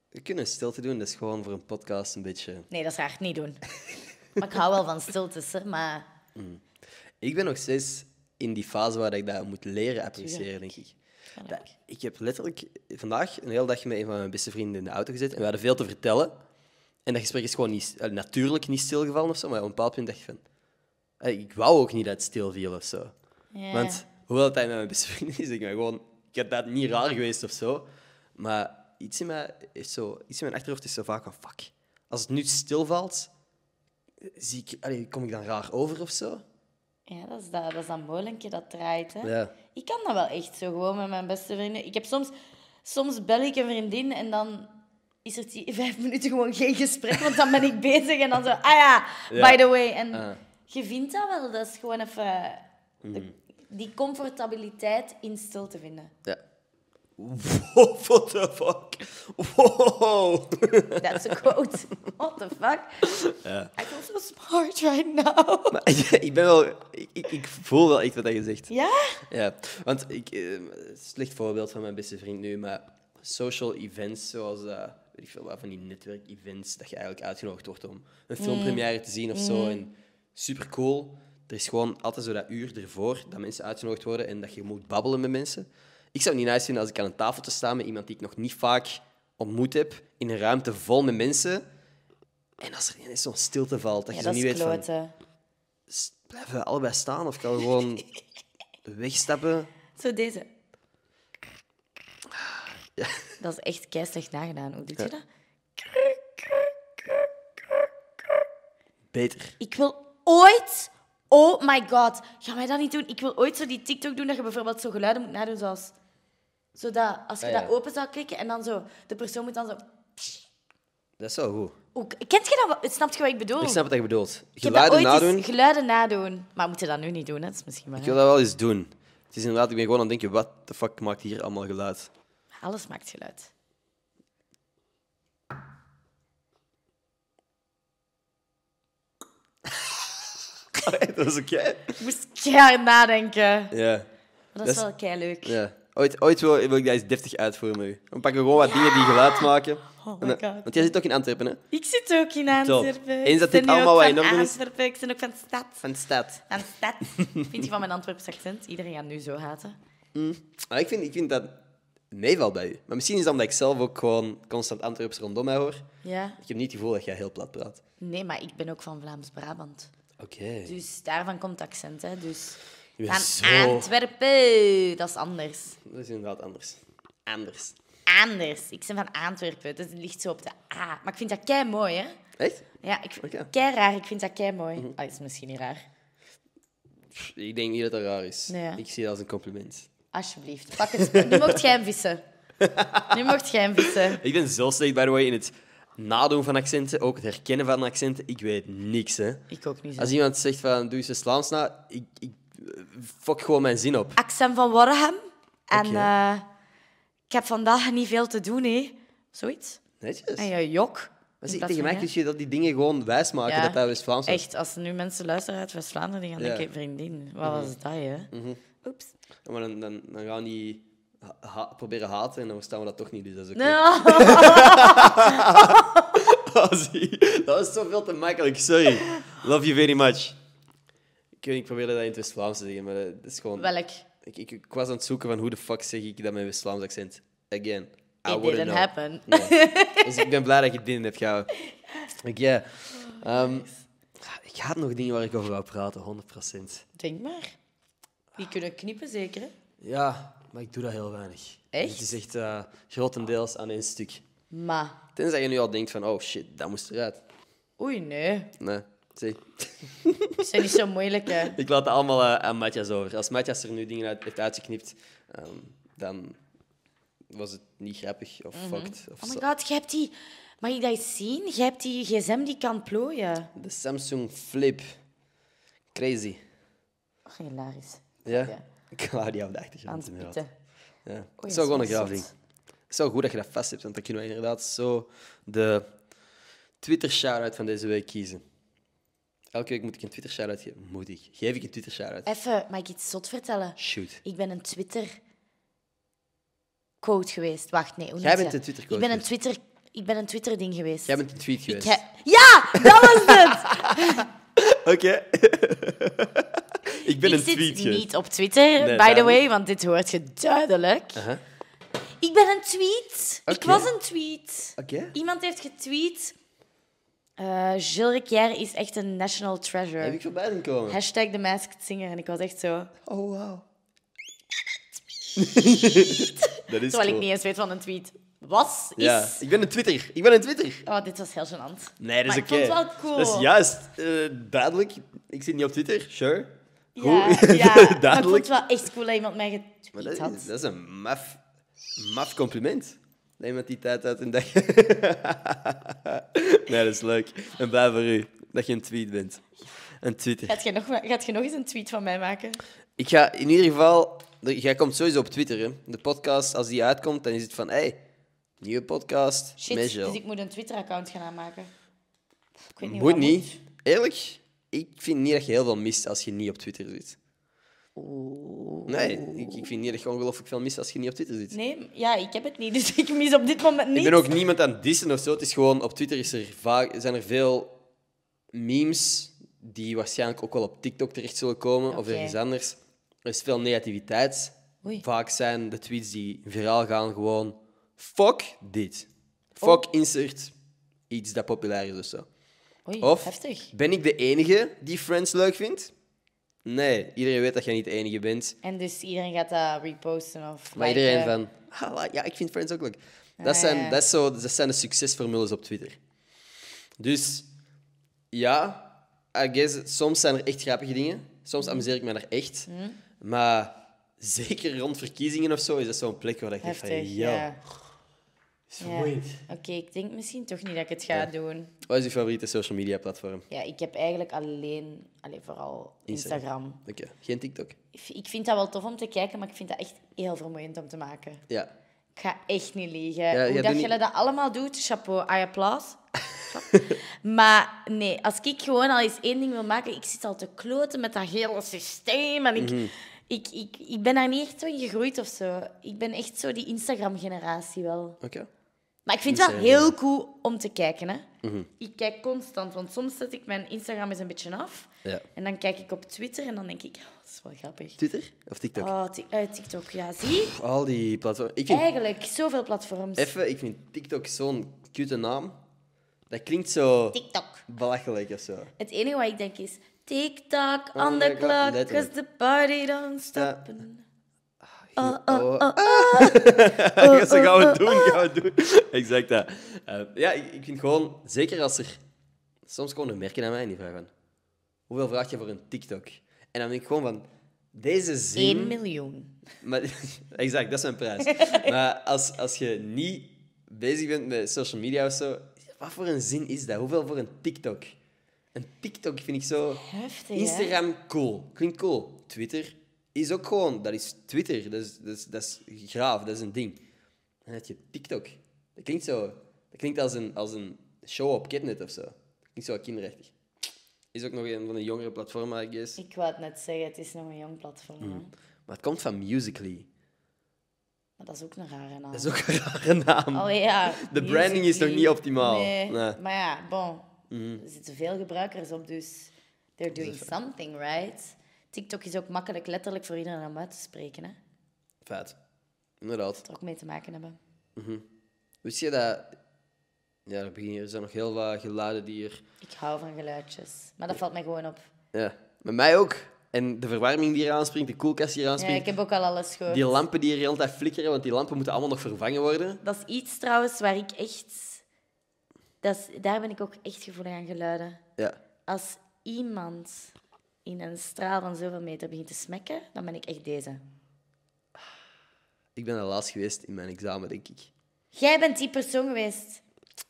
We kunnen stilte doen, dat is gewoon voor een podcast een beetje... Nee, dat ga ik niet doen. maar ik hou wel van stiltes, hè, maar... Ik ben nog steeds in die fase waar ik dat moet leren appreciëren, denk ik. Dat- ik heb letterlijk vandaag een hele dag met een van mijn beste vrienden in de auto gezeten en we hadden veel te vertellen. En dat gesprek is gewoon niet, eh, natuurlijk niet stilgevallen of zo, maar op een bepaald punt dacht ik van... eh, Ik wou ook niet dat het stil viel of zo. Want hoewel het hij met mijn beste vriend is, ik ben gewoon... Ik heb dat niet raar geweest of zo. Maar iets in, mij is zo, iets in mijn achterhoofd is zo vaak van... Fuck, als het nu stilvalt, zie ik, allee, kom ik dan raar over of zo? Ja, dat is dat, dat, is dat molenkje dat draait. Hè. Ja. Ik kan dat wel echt zo gewoon met mijn beste vrienden. Ik heb soms, soms bel ik een vriendin en dan is er die vijf minuten gewoon geen gesprek, want dan ben ik bezig en dan zo, ah ja, Ja. by the way. En Ah. Je vindt dat wel, dat is gewoon even Mhm. de- die comfortabiliteit in stilte vinden. Ja. Wow, what the fuck? Wow. That's a quote. What the fuck? Ja. I feel so smart right now. Maar ik ben wel... Ik, ik, voel wel echt wat je zegt. Ja? Ja, want ik, eh, een slecht voorbeeld van mijn beste vriend nu, maar social events zoals eh, weet ik veel wat van die netwerk-events, dat je eigenlijk uitgenodigd wordt om een filmpremière te zien of zo. En super cool. Er is gewoon altijd zo dat uur ervoor dat mensen uitgenodigd worden en dat je moet babbelen met mensen. Ik zou het niet nice vinden als ik aan een tafel te staan met iemand die ik nog niet vaak ontmoet heb, in een ruimte vol met mensen. En als er ineens zo'n stilte valt, dat Ja, je dat niet weet van... kloten. s- Blijven we allebei staan of kan we gewoon wegstappen? Zo deze. Dat is echt kei slecht nagedaan. Hoe doet je dat? Beter. Ik wil ooit... Oh my god. Ga mij dat niet doen. Ik wil ooit zo die TikTok doen dat je bijvoorbeeld zo geluiden moet nadoen zoals... Zodat als je Ah, ja. dat open zou klikken en dan zo... De persoon moet dan zo... Dat is wel goed. Oeh, kent je dat? wel? Snap je wat ik bedoel? Ik snap wat je bedoelt. Ik heb dat Geluiden ooit eens nadoen. geluiden nadoen. Maar moet je dat nu niet doen? hè? Dat is misschien wel... Ik wil dat wel eens doen. Het is inderdaad, ik ben gewoon aan het denken, wat de fuck maakt hier allemaal geluid? Alles maakt geluid. dat is oké. Ik moest keihard nadenken. Ja. Maar dat Dat is wel kei leuk. ja. Ooit, ooit wil, wil ik dat eens deftig uitvoeren met u. Dan pakken we gewoon wat dingen die geluid maken. Oh my god. want jij zit ook in Antwerpen, hè? Ik zit ook in Antwerpen. Eens dat dit allemaal wat in orde is. Antwerpen. Ik ben ook van stad. Van stad. Van stad. Vind je van mijn Antwerps accent? Iedereen gaat nu zo haten. Maar ik vind, ik vind dat meevalt bij u. Maar misschien is dat omdat ik zelf ook gewoon constant Antwerps rondom mij hoor. Ja? Ik heb niet het gevoel dat jij heel plat praat. Nee, maar ik ben ook van Vlaams-Brabant. Oké. Dus daarvan komt het accent, hè. Dus van zo- Antwerpen. Dat is anders. Dat is inderdaad anders. Anders. Anders. Ik ben van Antwerpen. Dat ligt zo op de A. Maar ik vind dat kei mooi, hè. Echt? Ja, ik vind kei raar. Ik vind dat kei mooi. Ah, is misschien niet raar. Ik denk niet dat dat raar is. Nee. Ik zie dat als een compliment. Alsjeblieft. Pak het. Nu mocht jij hem vissen. Nu mocht jij hem vissen. Ik ben zo slecht, by the way, in het nadoen van accenten, ook het herkennen van accenten. Ik weet niks, hè. Ik ook niet zo. Als iemand zegt van, doe eens Vlaams na, ik, ik eh, fok gewoon mijn zin op. Accent van Worham. En eh, ik heb vandaag niet veel te doen, hè. Zoiets. Netjes. En je jok. Maar zie, tegen mij kun je dat die dingen gewoon wijsmaken, Ja. dat dat West-Vlaams is. Echt, als er nu mensen luisteren uit West-Vlaanderen, die gaan Ja. Mhm. denken, vriendin, wat was dat, hè? Oeps. Ja, Maar dan, dan, dan gaan die ha- proberen haten en dan verstaan we dat toch niet, dus dat is oké. No. Oh, dat was zoveel te makkelijk, sorry. Love you very much. Ik, weet, ik probeerde dat in het West-Vlaams te zeggen, maar dat is gewoon... Welk? Ik, ik, ik was aan het zoeken van hoe de fuck zeg ik dat met West-Vlaams accent. Again. I It didn't know. happen. Nee. Dus ik ben blij dat je binnen hebt gehouden. Oké. Ehm, ik had nog dingen waar ik over wou praten, 100%. Denk maar. Die kunnen knippen, zeker, hè? Ja, maar ik doe dat heel weinig. Echt? Het is echt eh, grotendeels aan één stuk. Maar, Tenzij je nu al denkt van, oh shit, dat moest eruit. oei, nee. Nee, zie. Dat zijn niet zo moeilijk, hè? Ik laat het allemaal eh, aan Matthias over. Als Matthias er nu dingen uit, heeft uitgeknipt, ehm, dan was het niet grappig of fucked. Of Oh my god, jij hebt die... Mag ik dat eens zien? Jij hebt die gsm die kan plooien. De Samsung Flip. Crazy. Oh, hilarisch. Ja? Ja. Claudia op de Aan het. Ja. Het is wel gewoon een graaf ding. Het is wel goed dat je dat vast hebt, want dan kunnen we inderdaad zo de Twitter-shout-out van deze week kiezen. Elke week moet ik een Twitter-shout-out geven. Moet ik. Geef ik een Twitter-shout-out. Even, mag ik iets zot vertellen? Shoot. Ik ben een Twitter quote geweest. Wacht, nee, hoe Jij bent een Twitter-quote Ik ben een. Twitter, ik ben een Twitter ding geweest. Jij bent een tweet Ik geweest. he- Ja, dat was het. Oké. ik ben ik een zit tweet geweest. niet op Twitter, Nee, by the way, want dit hoort je duidelijk. Aha. Ik ben een tweet. Ik was een tweet. Iemand heeft getweet. eh Gilles is echt een national treasure. Heb ik voorbij zien komen? Hashtag The Masked Singer. En ik was echt zo... Oh, wow. dat is Terwijl ik niet eens weet wat een tweet was, is... Ja, ik ben een Twitter. Ik ben een Twitter. Oh, dit was heel gênant. Nee, dat is oké. cool. Dat is juist eh, duidelijk. Ik zit niet op Twitter, sure. Ja, Goed. ja. Maar ik vond het wel echt cool dat iemand mij getweet dat, had. is, dat is een maf, maf compliment. Dat iemand die tijd uit een dag... nee, dat is leuk. En blij voor u dat je een tweet bent. Een Twitter. Gaat je, nog, gaat je nog eens een tweet van mij maken? Ik ga in ieder geval... Jij komt sowieso op Twitter, hè. De podcast, als die uitkomt, dan is het van... Hey, nieuwe podcast, Shit, dus ik moet een Twitter-account gaan aanmaken. Ik weet niet Moet niet. Eerlijk, ik vind niet dat je heel veel mist als je niet op Twitter zit. Oeh. Nee, ik, ik vind niet dat je ongelooflijk veel mist als je niet op Twitter zit. Nee, ja, ik heb het niet, dus ik mis op dit moment niet. Ik ben ook niemand aan het dissen of zo. Het is gewoon, op Twitter is er vaak, zijn er veel memes die waarschijnlijk ook wel op TikTok terecht zullen komen of ergens anders. Er is veel negativiteit. Oei. Vaak zijn de tweets die viraal gaan gewoon fuck dit. Fuck insert iets dat populair is of zo. Oei, Of heftig. ben ik de enige die Friends leuk vindt? Nee, iedereen weet dat jij niet de enige bent. En dus iedereen gaat dat reposten of Maar iedereen van, "Ah, ja, ik vind Friends ook leuk. Dat, Ah, zijn, ja. dat, zo, dat zijn de succesformules op Twitter. Dus ja, I guess, soms zijn er echt grappige dingen. Mhm. Soms amuseer ik me daar echt. Maar zeker rond verkiezingen of zo is dat zo'n plek waar ik denk van, ja. Is Ja. Oké, ik denk misschien toch niet dat ik het ga doen. Wat is je favoriete social media platform? Ja, ik heb eigenlijk alleen, alleen vooral Instagram. Instagram. Oké, geen TikTok? Ik vind dat wel tof om te kijken, maar ik vind dat echt heel vermoeiend om te maken. Ja. Ik ga echt niet liegen. Hoe dat niet- jullie dat allemaal doet, chapeau, I applaus. maar nee, als ik gewoon al eens één ding wil maken, ik zit al te kloten met dat hele systeem. En ik, Mhm. ik, ik, ik ben daar niet echt zo in gegroeid of zo. Ik ben echt zo die Instagram-generatie wel. Oké. Maar ik vind het wel heel cool om te kijken. Hè. Mhm. Ik kijk constant, want soms zet ik mijn Instagram eens een beetje af. Ja. En dan kijk ik op Twitter en dan denk ik, oh, dat is wel grappig. Twitter of TikTok? Oh, eh, TikTok, ja, zie? Al die platforms. Ik vind Eigenlijk, zoveel platforms. Even, ik vind TikTok zo'n cute naam. Dat klinkt zo TikTok. belachelijk of zo. Het enige wat ik denk is, TikTok On the clock, letterlijk. cause the party don't stop. Oh, oh, oh. oh, Zo gaan we het doen, gaan we het doen. Exact dat. Eh, ja, ik, ik vind gewoon, zeker als er... Soms komen er merken aan mij en die vragen van... Hoeveel vraag je voor een TikTok? En dan denk ik gewoon van... Deze zin... 1 miljoen. Maar, exact, dat is mijn prijs. maar als, als je niet bezig bent met social media of zo, wat voor een zin is dat? Hoeveel voor een TikTok? Een TikTok vind ik zo. Heftig, hè? Instagram, cool. Klinkt cool. Twitter is ook gewoon, dat is Twitter. Dat is, dat is, dat is graaf, dat is een ding. Dan heb je TikTok. Dat klinkt zo. Dat klinkt als een, als een show op Kidnet of zo. Dat klinkt zo kinderachtig. Is ook nog een van de jongere platformen, I guess. Ik wou het net zeggen, het is nog een jong platform. hè. Maar het komt van Musically. Maar dat is ook een rare naam. Dat is ook een rare naam. Allee, ja, De branding is nog niet optimaal. Nee, Nee. Maar ja, bon. Er zitten veel gebruikers op, dus they're doing something right. TikTok is ook makkelijk letterlijk voor iedereen om uit te spreken. Hè. Feit. Inderdaad. Dat er ook mee te maken hebben. Wist je dat... Ja, er, beginnen, er zijn nog heel wat geluiden die er... Ik hou van geluidjes. Maar dat valt mij gewoon op. Ja, met mij ook. En de verwarming die eraan springt, de koelkast die eraan Ja, springt, ik heb ook al alles gehoord. die lampen die er de hele tijd flikkeren, want die lampen moeten allemaal nog vervangen worden. Dat is iets trouwens waar ik echt... Dat is, daar ben ik ook echt gevoelig aan geluiden. Ja. Als iemand in een straal van zoveel meter begint te smekken, dan ben ik echt deze. Ik ben er laatst geweest in mijn examen, denk ik. Jij bent die persoon geweest.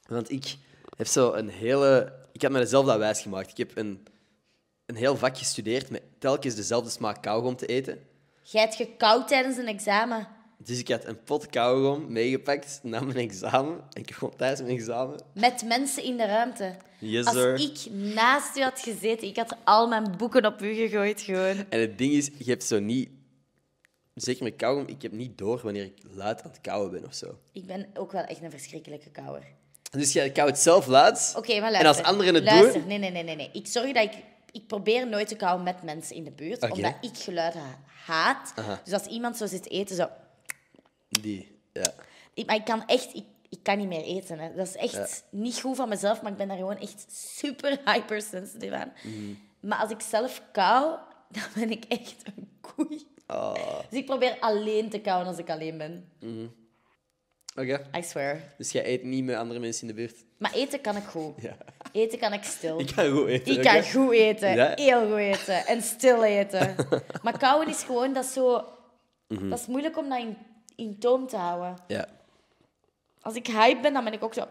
Want ik heb zo een hele... Ik heb mezelf dat wijsgemaakt. Ik heb een, een heel vak gestudeerd met telkens dezelfde smaak kauwgom te eten. Jij hebt gekoud tijdens een examen. Dus ik had een pot kauwgom meegepakt naar mijn examen. En ik gewoon tijdens mijn examen... Met mensen in de ruimte. Yes, Als sir. ik naast u had gezeten, ik had al mijn boeken op u gegooid gewoon. En het ding is, je hebt zo niet... Zeker met kauwgom, ik heb niet door wanneer ik luid aan het kauwen ben of zo. Ik ben ook wel echt een verschrikkelijke kauwer. Dus jij kauwt zelf luid. Oké, maar En als anderen het luister. doen... Nee, nee, nee, nee, nee. Ik zorg dat ik... Ik probeer nooit te kauwen met mensen in de buurt, omdat ik geluid ha- haat. Aha. Dus als iemand zo zit te eten, zo... Die, ja. Ik, maar ik kan echt... Ik, ik kan niet meer eten. Hè. Dat is echt niet goed van mezelf, maar ik ben daar gewoon echt super hypersensitive aan. Mhm. Maar als ik zelf kauw, dan ben ik echt een koei. Oh. Dus ik probeer alleen te kauwen als ik alleen ben. Oké. I swear. Dus jij eet niet met andere mensen in de buurt? Maar eten kan ik goed. Ja. Eten kan ik stil. Ik kan goed eten. Ik oké? kan goed eten, Ja? heel goed eten en stil eten. maar kauwen is gewoon, dat is zo... Mhm. Dat is moeilijk om dat in, in toom te houden. Ja. Als ik hype ben, dan ben ik ook zo...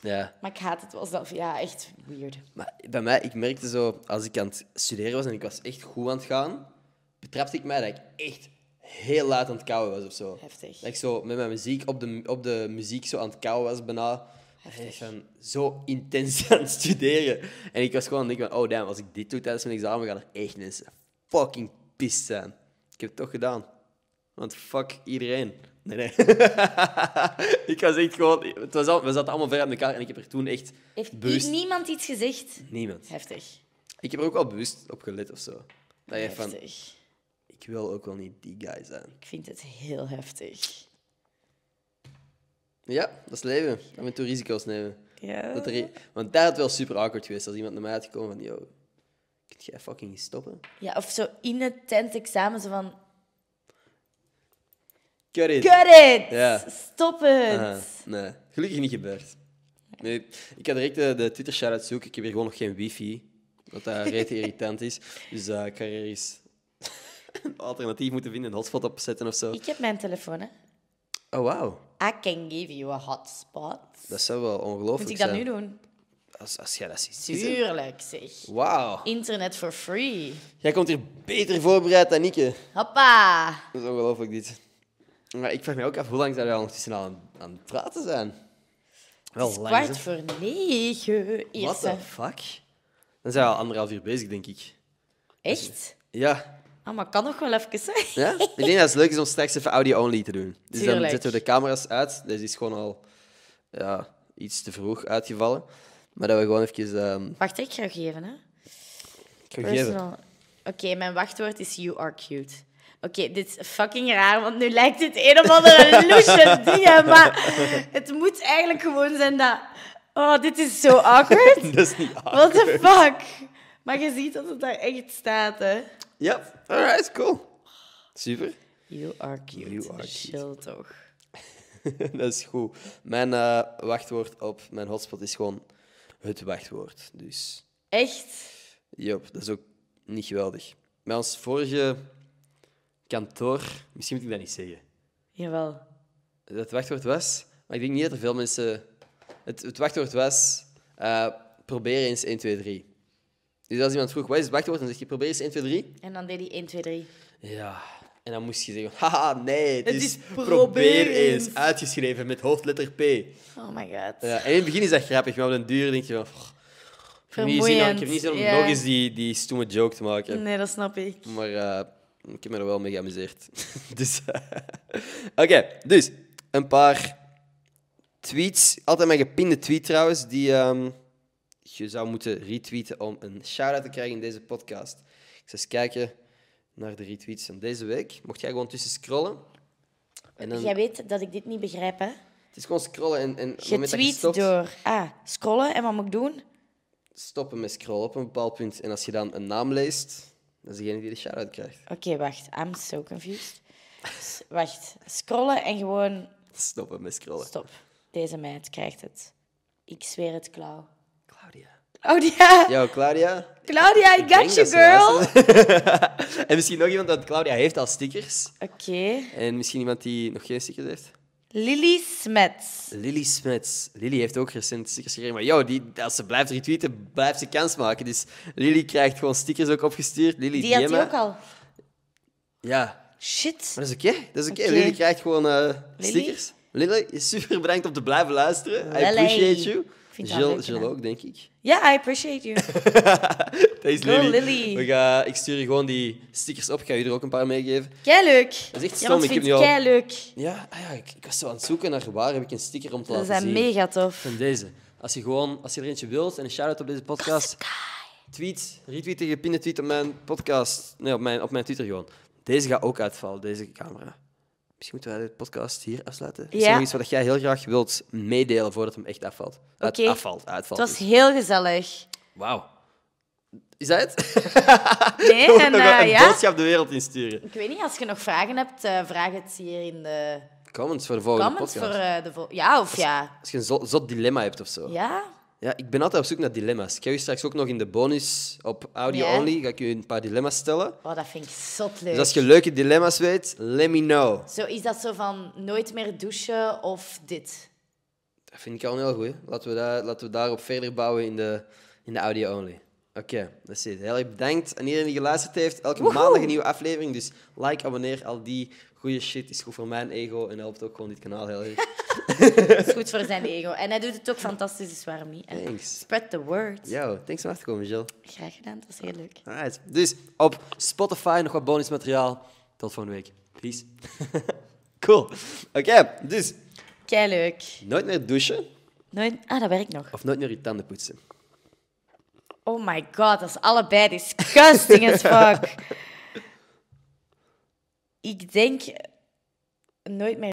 Ja. Maar ik haat het wel zelf. Ja, echt weird. Maar bij mij, ik merkte zo, als ik aan het studeren was en ik was echt goed aan het gaan, betrapte ik mij dat ik echt heel laat aan het kouwen was of zo. Heftig. Dat ik zo met mijn muziek op de, op de muziek zo aan het kouwen was bijna. En van zo intens aan het studeren. En ik was gewoon aan het denken van, oh damn, als ik dit doe tijdens mijn examen, gaan er echt mensen fucking pissed zijn. Ik heb het toch gedaan. Want fuck iedereen. Nee, nee. ik was echt gewoon... Het was al, we zaten allemaal ver uit elkaar en ik heb er toen echt Heeft bewust... niemand iets gezegd? Niemand. Heftig. Ik heb er ook wel bewust op gelet of zo. Dat je van, Heftig. ik wil ook wel niet die guy zijn. Ik vind het heel heftig. Ja, dat is leven. Af en toe risico's nemen. Ja. Dat er, want daar had het wel super awkward geweest als iemand naar mij had gekomen van, yo, kun jij fucking niet stoppen? Ja, of zo in het tentexamen zo van... Cut it! Cut it! Ja. Stop het! Aha, nee, gelukkig niet gebeurd. Nee, ik ga direct de, de Twitter shout-out zoeken. Ik heb hier gewoon nog geen wifi. Wat daar rete irritant is. Dus eh, ik ga er eens een alternatief moeten vinden, een hotspot opzetten of zo. Ik heb mijn telefoon, hè. Oh, wauw. I can give you a hotspot. Dat zou wel ongelooflijk Moet ik dat zijn. nu doen? Als, als jij dat ziet. Tuurlijk, zeg. Wauw. Internet for free. Jij komt hier beter voorbereid dan ik. hè. Hoppa! Dat is ongelooflijk, dit. Maar ik vraag me ook af, hoe lang zou jij ondertussen al aan, aan het praten zijn? Wel Het is lang, kwart hè? voor negen. What the fuck? Dan zijn we al anderhalf uur bezig, denk ik. Echt? Ja. Ah, maar kan nog wel even, hè? ja? Ik denk dat het leuk is om straks even audio-only te doen. Dus dan zetten we de camera's uit. Deze is gewoon al ja, iets te vroeg uitgevallen. Maar dat we gewoon even... ehm Wacht, ik ga geven, hè. ik ga geven. Personal. Oké, mijn wachtwoord is you are cute. Oké, dit is fucking raar, want nu lijkt het een of andere loesje dingen, maar het moet eigenlijk gewoon zijn dat... Oh, dit is zo awkward. Dat is niet What the fuck? Maar je ziet dat het daar echt staat, hè. Ja, alright, cool. Super. You are cute. You are cute. Chill toch. dat is goed. Mijn eh, wachtwoord op mijn hotspot is gewoon het wachtwoord. Dus, Echt? jop, dat is ook niet geweldig. Bij ons vorige kantoor, misschien moet ik dat niet zeggen. Jawel. Het wachtwoord was, maar ik denk niet dat er veel mensen. Het, het wachtwoord was. eh probeer eens 1, 2, 3. Dus als iemand vroeg wat is het wachtwoord, dan zeg je probeer eens 1, 2, 3. En dan deed hij 1, 2, 3. Ja. En dan moest je zeggen: haha, nee, het, Het is, is probeer, eens. Uitgeschreven met hoofdletter P. Oh my god. Ja, en in het begin is dat grappig, maar op den duur denk je van... "Pff, Ik heb niet zin om- nog eens die, die stomme joke te maken. Nee, dat snap ik. Maar eh, ik heb me er wel mee geamuseerd. dus, Oké, dus een paar tweets. Altijd mijn gepinde tweet trouwens, die ehm, je zou moeten retweeten om een shout-out te krijgen in deze podcast. Ik zal eens kijken naar de retweets van deze week. Mocht jij gewoon tussen scrollen. En dan, Jij weet dat ik dit niet begrijp, hè? Het is gewoon scrollen en, en Getweet stopt, door... Ah, scrollen. En wat moet ik doen? stoppen met scrollen op een bepaald punt. En als je dan een naam leest, dat is degene die de shout-out krijgt. Oké, wacht. I'm so confused. S- wacht. Scrollen en gewoon... Stoppen met scrollen. Stop. Deze meid krijgt het. Ik zweer het, Klauw. Claudia. Claudia! Yo, Claudia. Claudia, I got you, dat girl! en misschien nog iemand, want Claudia heeft al stickers. Oké. En misschien iemand die nog geen stickers heeft. Lily Smets. Lily Smets. Lily heeft ook recent stickers gekregen. Maar yo, die, als ze blijft retweeten, blijft ze kans maken. Dus Lily krijgt gewoon stickers ook opgestuurd. Lily, Die had hij ook al. Ja, Shit. maar dat is oké. Dat is oké. Lily krijgt gewoon Lily? stickers. Lily, super bedankt om te blijven luisteren. I appreciate you. Vind dat Jill, Jill ook, denk ik. Ja, I appreciate you. Dat is Go, Lily. Lily. We gaan, ik stuur je gewoon die stickers op. Ik ga je er ook een paar meegeven. Kei leuk. Dat is echt stom. Ik heb vind nu al... kei leuk. Ja, ah ja ik, ik was zo aan het zoeken naar waar heb ik een sticker om te Dat laten zien. mega tof. Van deze. Als je gewoon, als je er eentje wilt en een shout-out op deze podcast, tweet, retweet gepinde tweet op mijn podcast. Nee, op mijn, op mijn Twitter gewoon. Deze gaat ook uitvallen, deze camera. Misschien moeten wij de podcast hier afsluiten. Is er nog iets wat jij heel graag wilt meedelen voordat hem echt afvalt? Uit. Afvalt, uitvalt. Het was dus. heel gezellig. Wauw. Is dat het? Nee, en nog eh, een ja. boodschap de wereld insturen. Ik weet niet, als je nog vragen hebt, eh, vraag het hier in de Comments voor de volgende comments. podcast. Voor, eh, de vol- ja, of ja. Als je een zot, zot dilemma hebt of zo. Ja? Ja, ik ben altijd op zoek naar dilemma's. Ik ga je straks ook nog in de bonus op audio Ja. only ga ik je een paar dilemma's stellen. Oh, dat vind ik zot leuk. Dus als je leuke dilemma's weet, let me know. Zo, is dat zo van nooit meer douchen of dit? Dat vind ik al een heel goed. Laten we, daar, laten we daarop verder bouwen in de, in de audio-only. Oké, dat is het. Heel erg bedankt aan iedereen die geluisterd heeft. Elke maandag een nieuwe aflevering. Dus like, abonneer, al die goede shit is goed voor mijn ego en helpt ook gewoon dit kanaal heel erg. Dat is goed voor zijn ego. En hij doet het ook fantastisch, dus waarom niet? hè? Thanks. Spread the word. Yo, thanks om af te komen, Jill. Graag gedaan, dat was heel leuk. Alright. Dus op Spotify nog wat bonusmateriaal. Tot volgende week. Peace. cool. Oké, dus Kei leuk. nooit meer douchen Nooit... Ah, dat werkt nog. of nooit meer je tanden poetsen. Oh my god, dat is allebei disgusting as fuck. Ik denk nooit meer